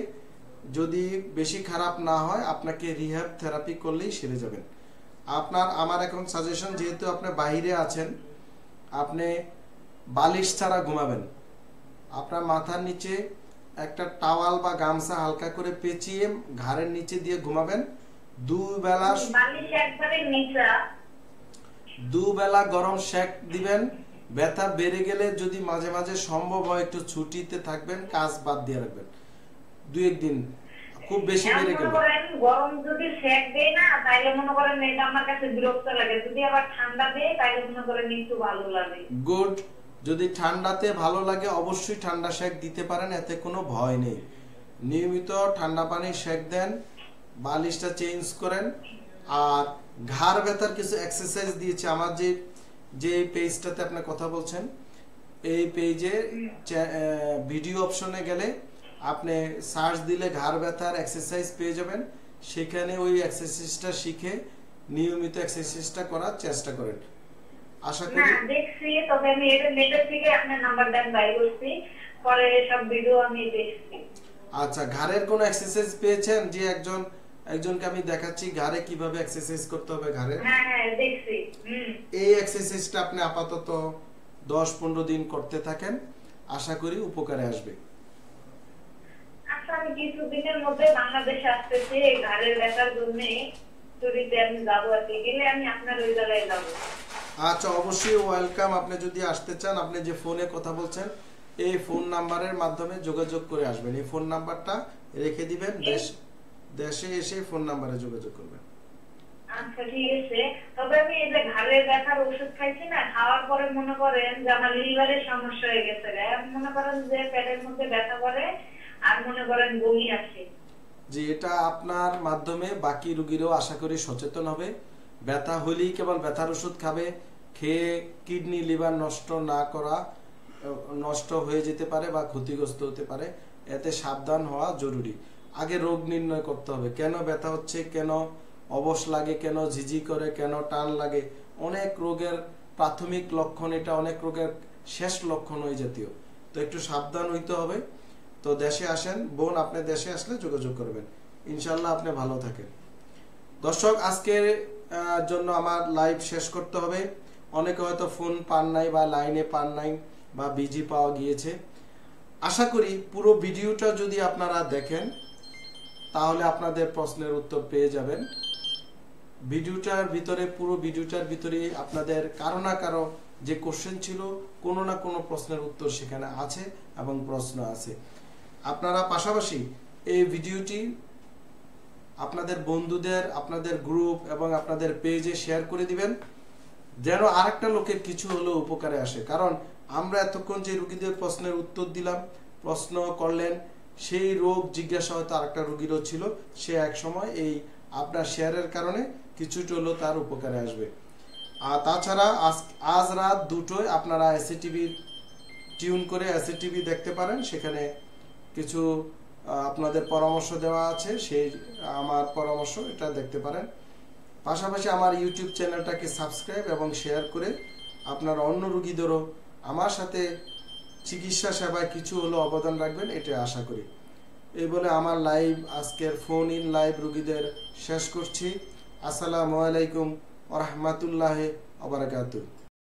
A: যদি বেশি খারাপ না হয়, আপনাকে রিহ্যাব থেরাপি করলেই সেরে যাবেন। আপনার, আমার এখন সাজেশন যেহেতু আপনি বাইরে আছেন, আপনি বালিশ ছাড়া ঘুমাবেন। আপনার মাথার নিচে একটা টাওয়াল বা গামছা হালকা করে পেঁচিয়ে ঘাড়ের নিচে দিয়ে ঘুমাবেন। দুই বেলা
B: বালিশ একবারে নিচা।
A: দুবেলা গরম শেক দিবেন। ব্যথা বেড়ে গেলে যদি মাঝে মাঝে সম্ভব হয় একটু ছুটিতে থাকবেন কাজ বাদ দিয়ে রাখবেন। দুই একদিন খুব বেশি বেড়ে গেল।
B: গরম যদি সেক দেয় না তাইলে মনে করেন এটা আমার কাছে বিরক্ত লাগে। যদি আবার ঠান্ডা দেয় তাইলে মনে করেন একটু ভালো লাগে।
A: গুড যদি ঠান্ডাতে ভালো লাগে, অবশ্যই ঠান্ডা শেক দিতে পারেন, এতে কোনো ভয় নেই। নিয়মিত ঠান্ডা পানি শেক দেন, বালিশটা চেঞ্জ করেন, আর ঘাড় ব্যথার কিছু এক্সারসাইজ দিয়েছে আমার যে যে পেজটাতে আপনি কথা বলছেন, এই পেজে ভিডিও অপশনে গেলে আপনি সার্চ দিলে ঘাড় ব্যথার এক্সারসাইজ পেয়ে যাবেন। সেখানে ওই এক্সারসাইজটা শিখে নিয়মিত এক্সারসাইজটা করার চেষ্টা করেন। আশা করি না
B: দেখছি তবে আমি এটা নেটের থেকে আপনার নাম্বার দেন বাই করছি পরে সব ভিডিও আমি দেখছি।
A: আচ্ছা ঘাড়ের কোনো এক্সারসাইজ পেয়েছেন? যে একজন একজনকে আমি দেখাচ্ছি ঘাড়ে কীভাবে এক্সারসাইজ করতে হবে ঘাড়ে?
B: হ্যাঁ হ্যাঁ দেখছি হুম।
A: এই এক্সারসাইজটা আপনি আপাতত দশ পনেরো দিন করতে থাকেন। আশা করি উপকারে আসবে।
B: আচ্ছা আমি কিছুদিনের মধ্যে বাংলাদেশে আসতেছি ঘাড়ের ব্যথার জন্য। চুরিতে আমি যাব আর কি। গেলে আমি আপনার ওই জায়গায় যাব।
A: আচ্ছা অবশ্যই ওয়েলকাম আপনি যদি আসতে চান আপনি যে ফোনে কথা বলছেন এই ফোন নাম্বারের মাধ্যমে যোগাযোগ করে আসবেন। এই ফোন নাম্বারটা রেখে দিবেন দেশ দেশে এসে ফোন নাম্বারে যোগাযোগ করবেন।
B: আচ্ছা ঠিক আছে। তবে আমি এই যে ঘাড়ের ব্যথার ওষুধ খাইছি না খাওয়ার পরে মনে করেন যে আমার লিভারের সমস্যা হয়ে গেছে। মনে করেন যে পেটের মধ্যে ব্যথা করে আর মনে করেন বমি আসে।
A: যে এটা আপনার মাধ্যমে বাকি রুগীরাও আশা করি সচেতন হবে। ব্যথা হলেই কেবল ব্যথার ওষুধ খাবে, খেয়ে কিডনি, লিভার নষ্ট না করা, নষ্ট হয়ে যেতে পারে বা ক্ষতিগ্রস্ত হতে পারে, এতে সাবধান হওয়া জরুরি। আগে রোগ নির্ণয় করতে হবে। কেন ব্যথা হচ্ছে, কেন অবশ লাগে, কেন ঝিঝি করে, কেন টান লাগে? অনেক রোগের প্রাথমিক লক্ষণ, এটা অনেক রোগের শেষ লক্ষণ ওই জাতীয়। তো একটু সাবধান হইতে হবে। তো দেশে আসেন, বোন আপনি দেশে আসলে যোগাযোগ করবেন। ইনশাল্লাহ আপনি ভালো থাকেন। দর্শক, আজকের জন্য আমার লাইভ শেষ করতে হবে। অনেকে হয়তো ফোন পান নাই বা লাইনে পান নাই বা বিজি পাওয়া গিয়েছে। আশা করি পুরো ভিডিওটা যদি আপনারা দেখেন, তাহলে আপনাদের প্রশ্নের উত্তর পেয়ে যাবেন। ভিডিওটার ভিতরে, পুরো ভিডিওটার ভিতরে আপনাদের কারও না কারও যে কোশ্চেন ছিল, কোনো না কোনো প্রশ্নের উত্তর সেখানে আছে এবং প্রশ্ন আছে। আপনারা পাশাপাশি এই ভিডিওটি আপনাদের বন্ধুদের, আপনাদের গ্রুপ এবং আপনাদের পেজে শেয়ার করে দিবেন, যেন আরেকটা লোকের কিছু হলেও উপকারে আসে। কারণ আমরা এতক্ষণ যে রুগীদের প্রশ্নের উত্তর দিলাম, প্রশ্ন করলেন, সেই রোগ জিজ্ঞাসা হয়তো আরেকটা রুগীরও ছিল, সে এক সময় এই আপনার শেয়ারের কারণে কিছুটা হলেও তার উপকারে আসবে। আর তাছাড়া আজ আজ রাত দুটোয় আপনারা এসি টিভির টিউন করে এসি টিভি দেখতে পারেন, সেখানে কিছু আপনাদের পরামর্শ দেওয়া আছে, সেই, আমার পরামর্শ এটা দেখতে পারেন। পাশাপাশি আমার ইউটিউব চ্যানেলটাকে সাবস্ক্রাইব এবং শেয়ার করে আপনার অন্য রুগীদেরও আমার সাথে চিকিৎসা সেবায় কিছু হলো অবদান রাখবেন, এটা আশা করি। এই বলে আমার লাইভ আজকের ফোন ইন লাইভ রুগীদের শেষ করছি। আসসালামু আলাইকুম ওরহমতুল্লাহ আবরাকাতুহ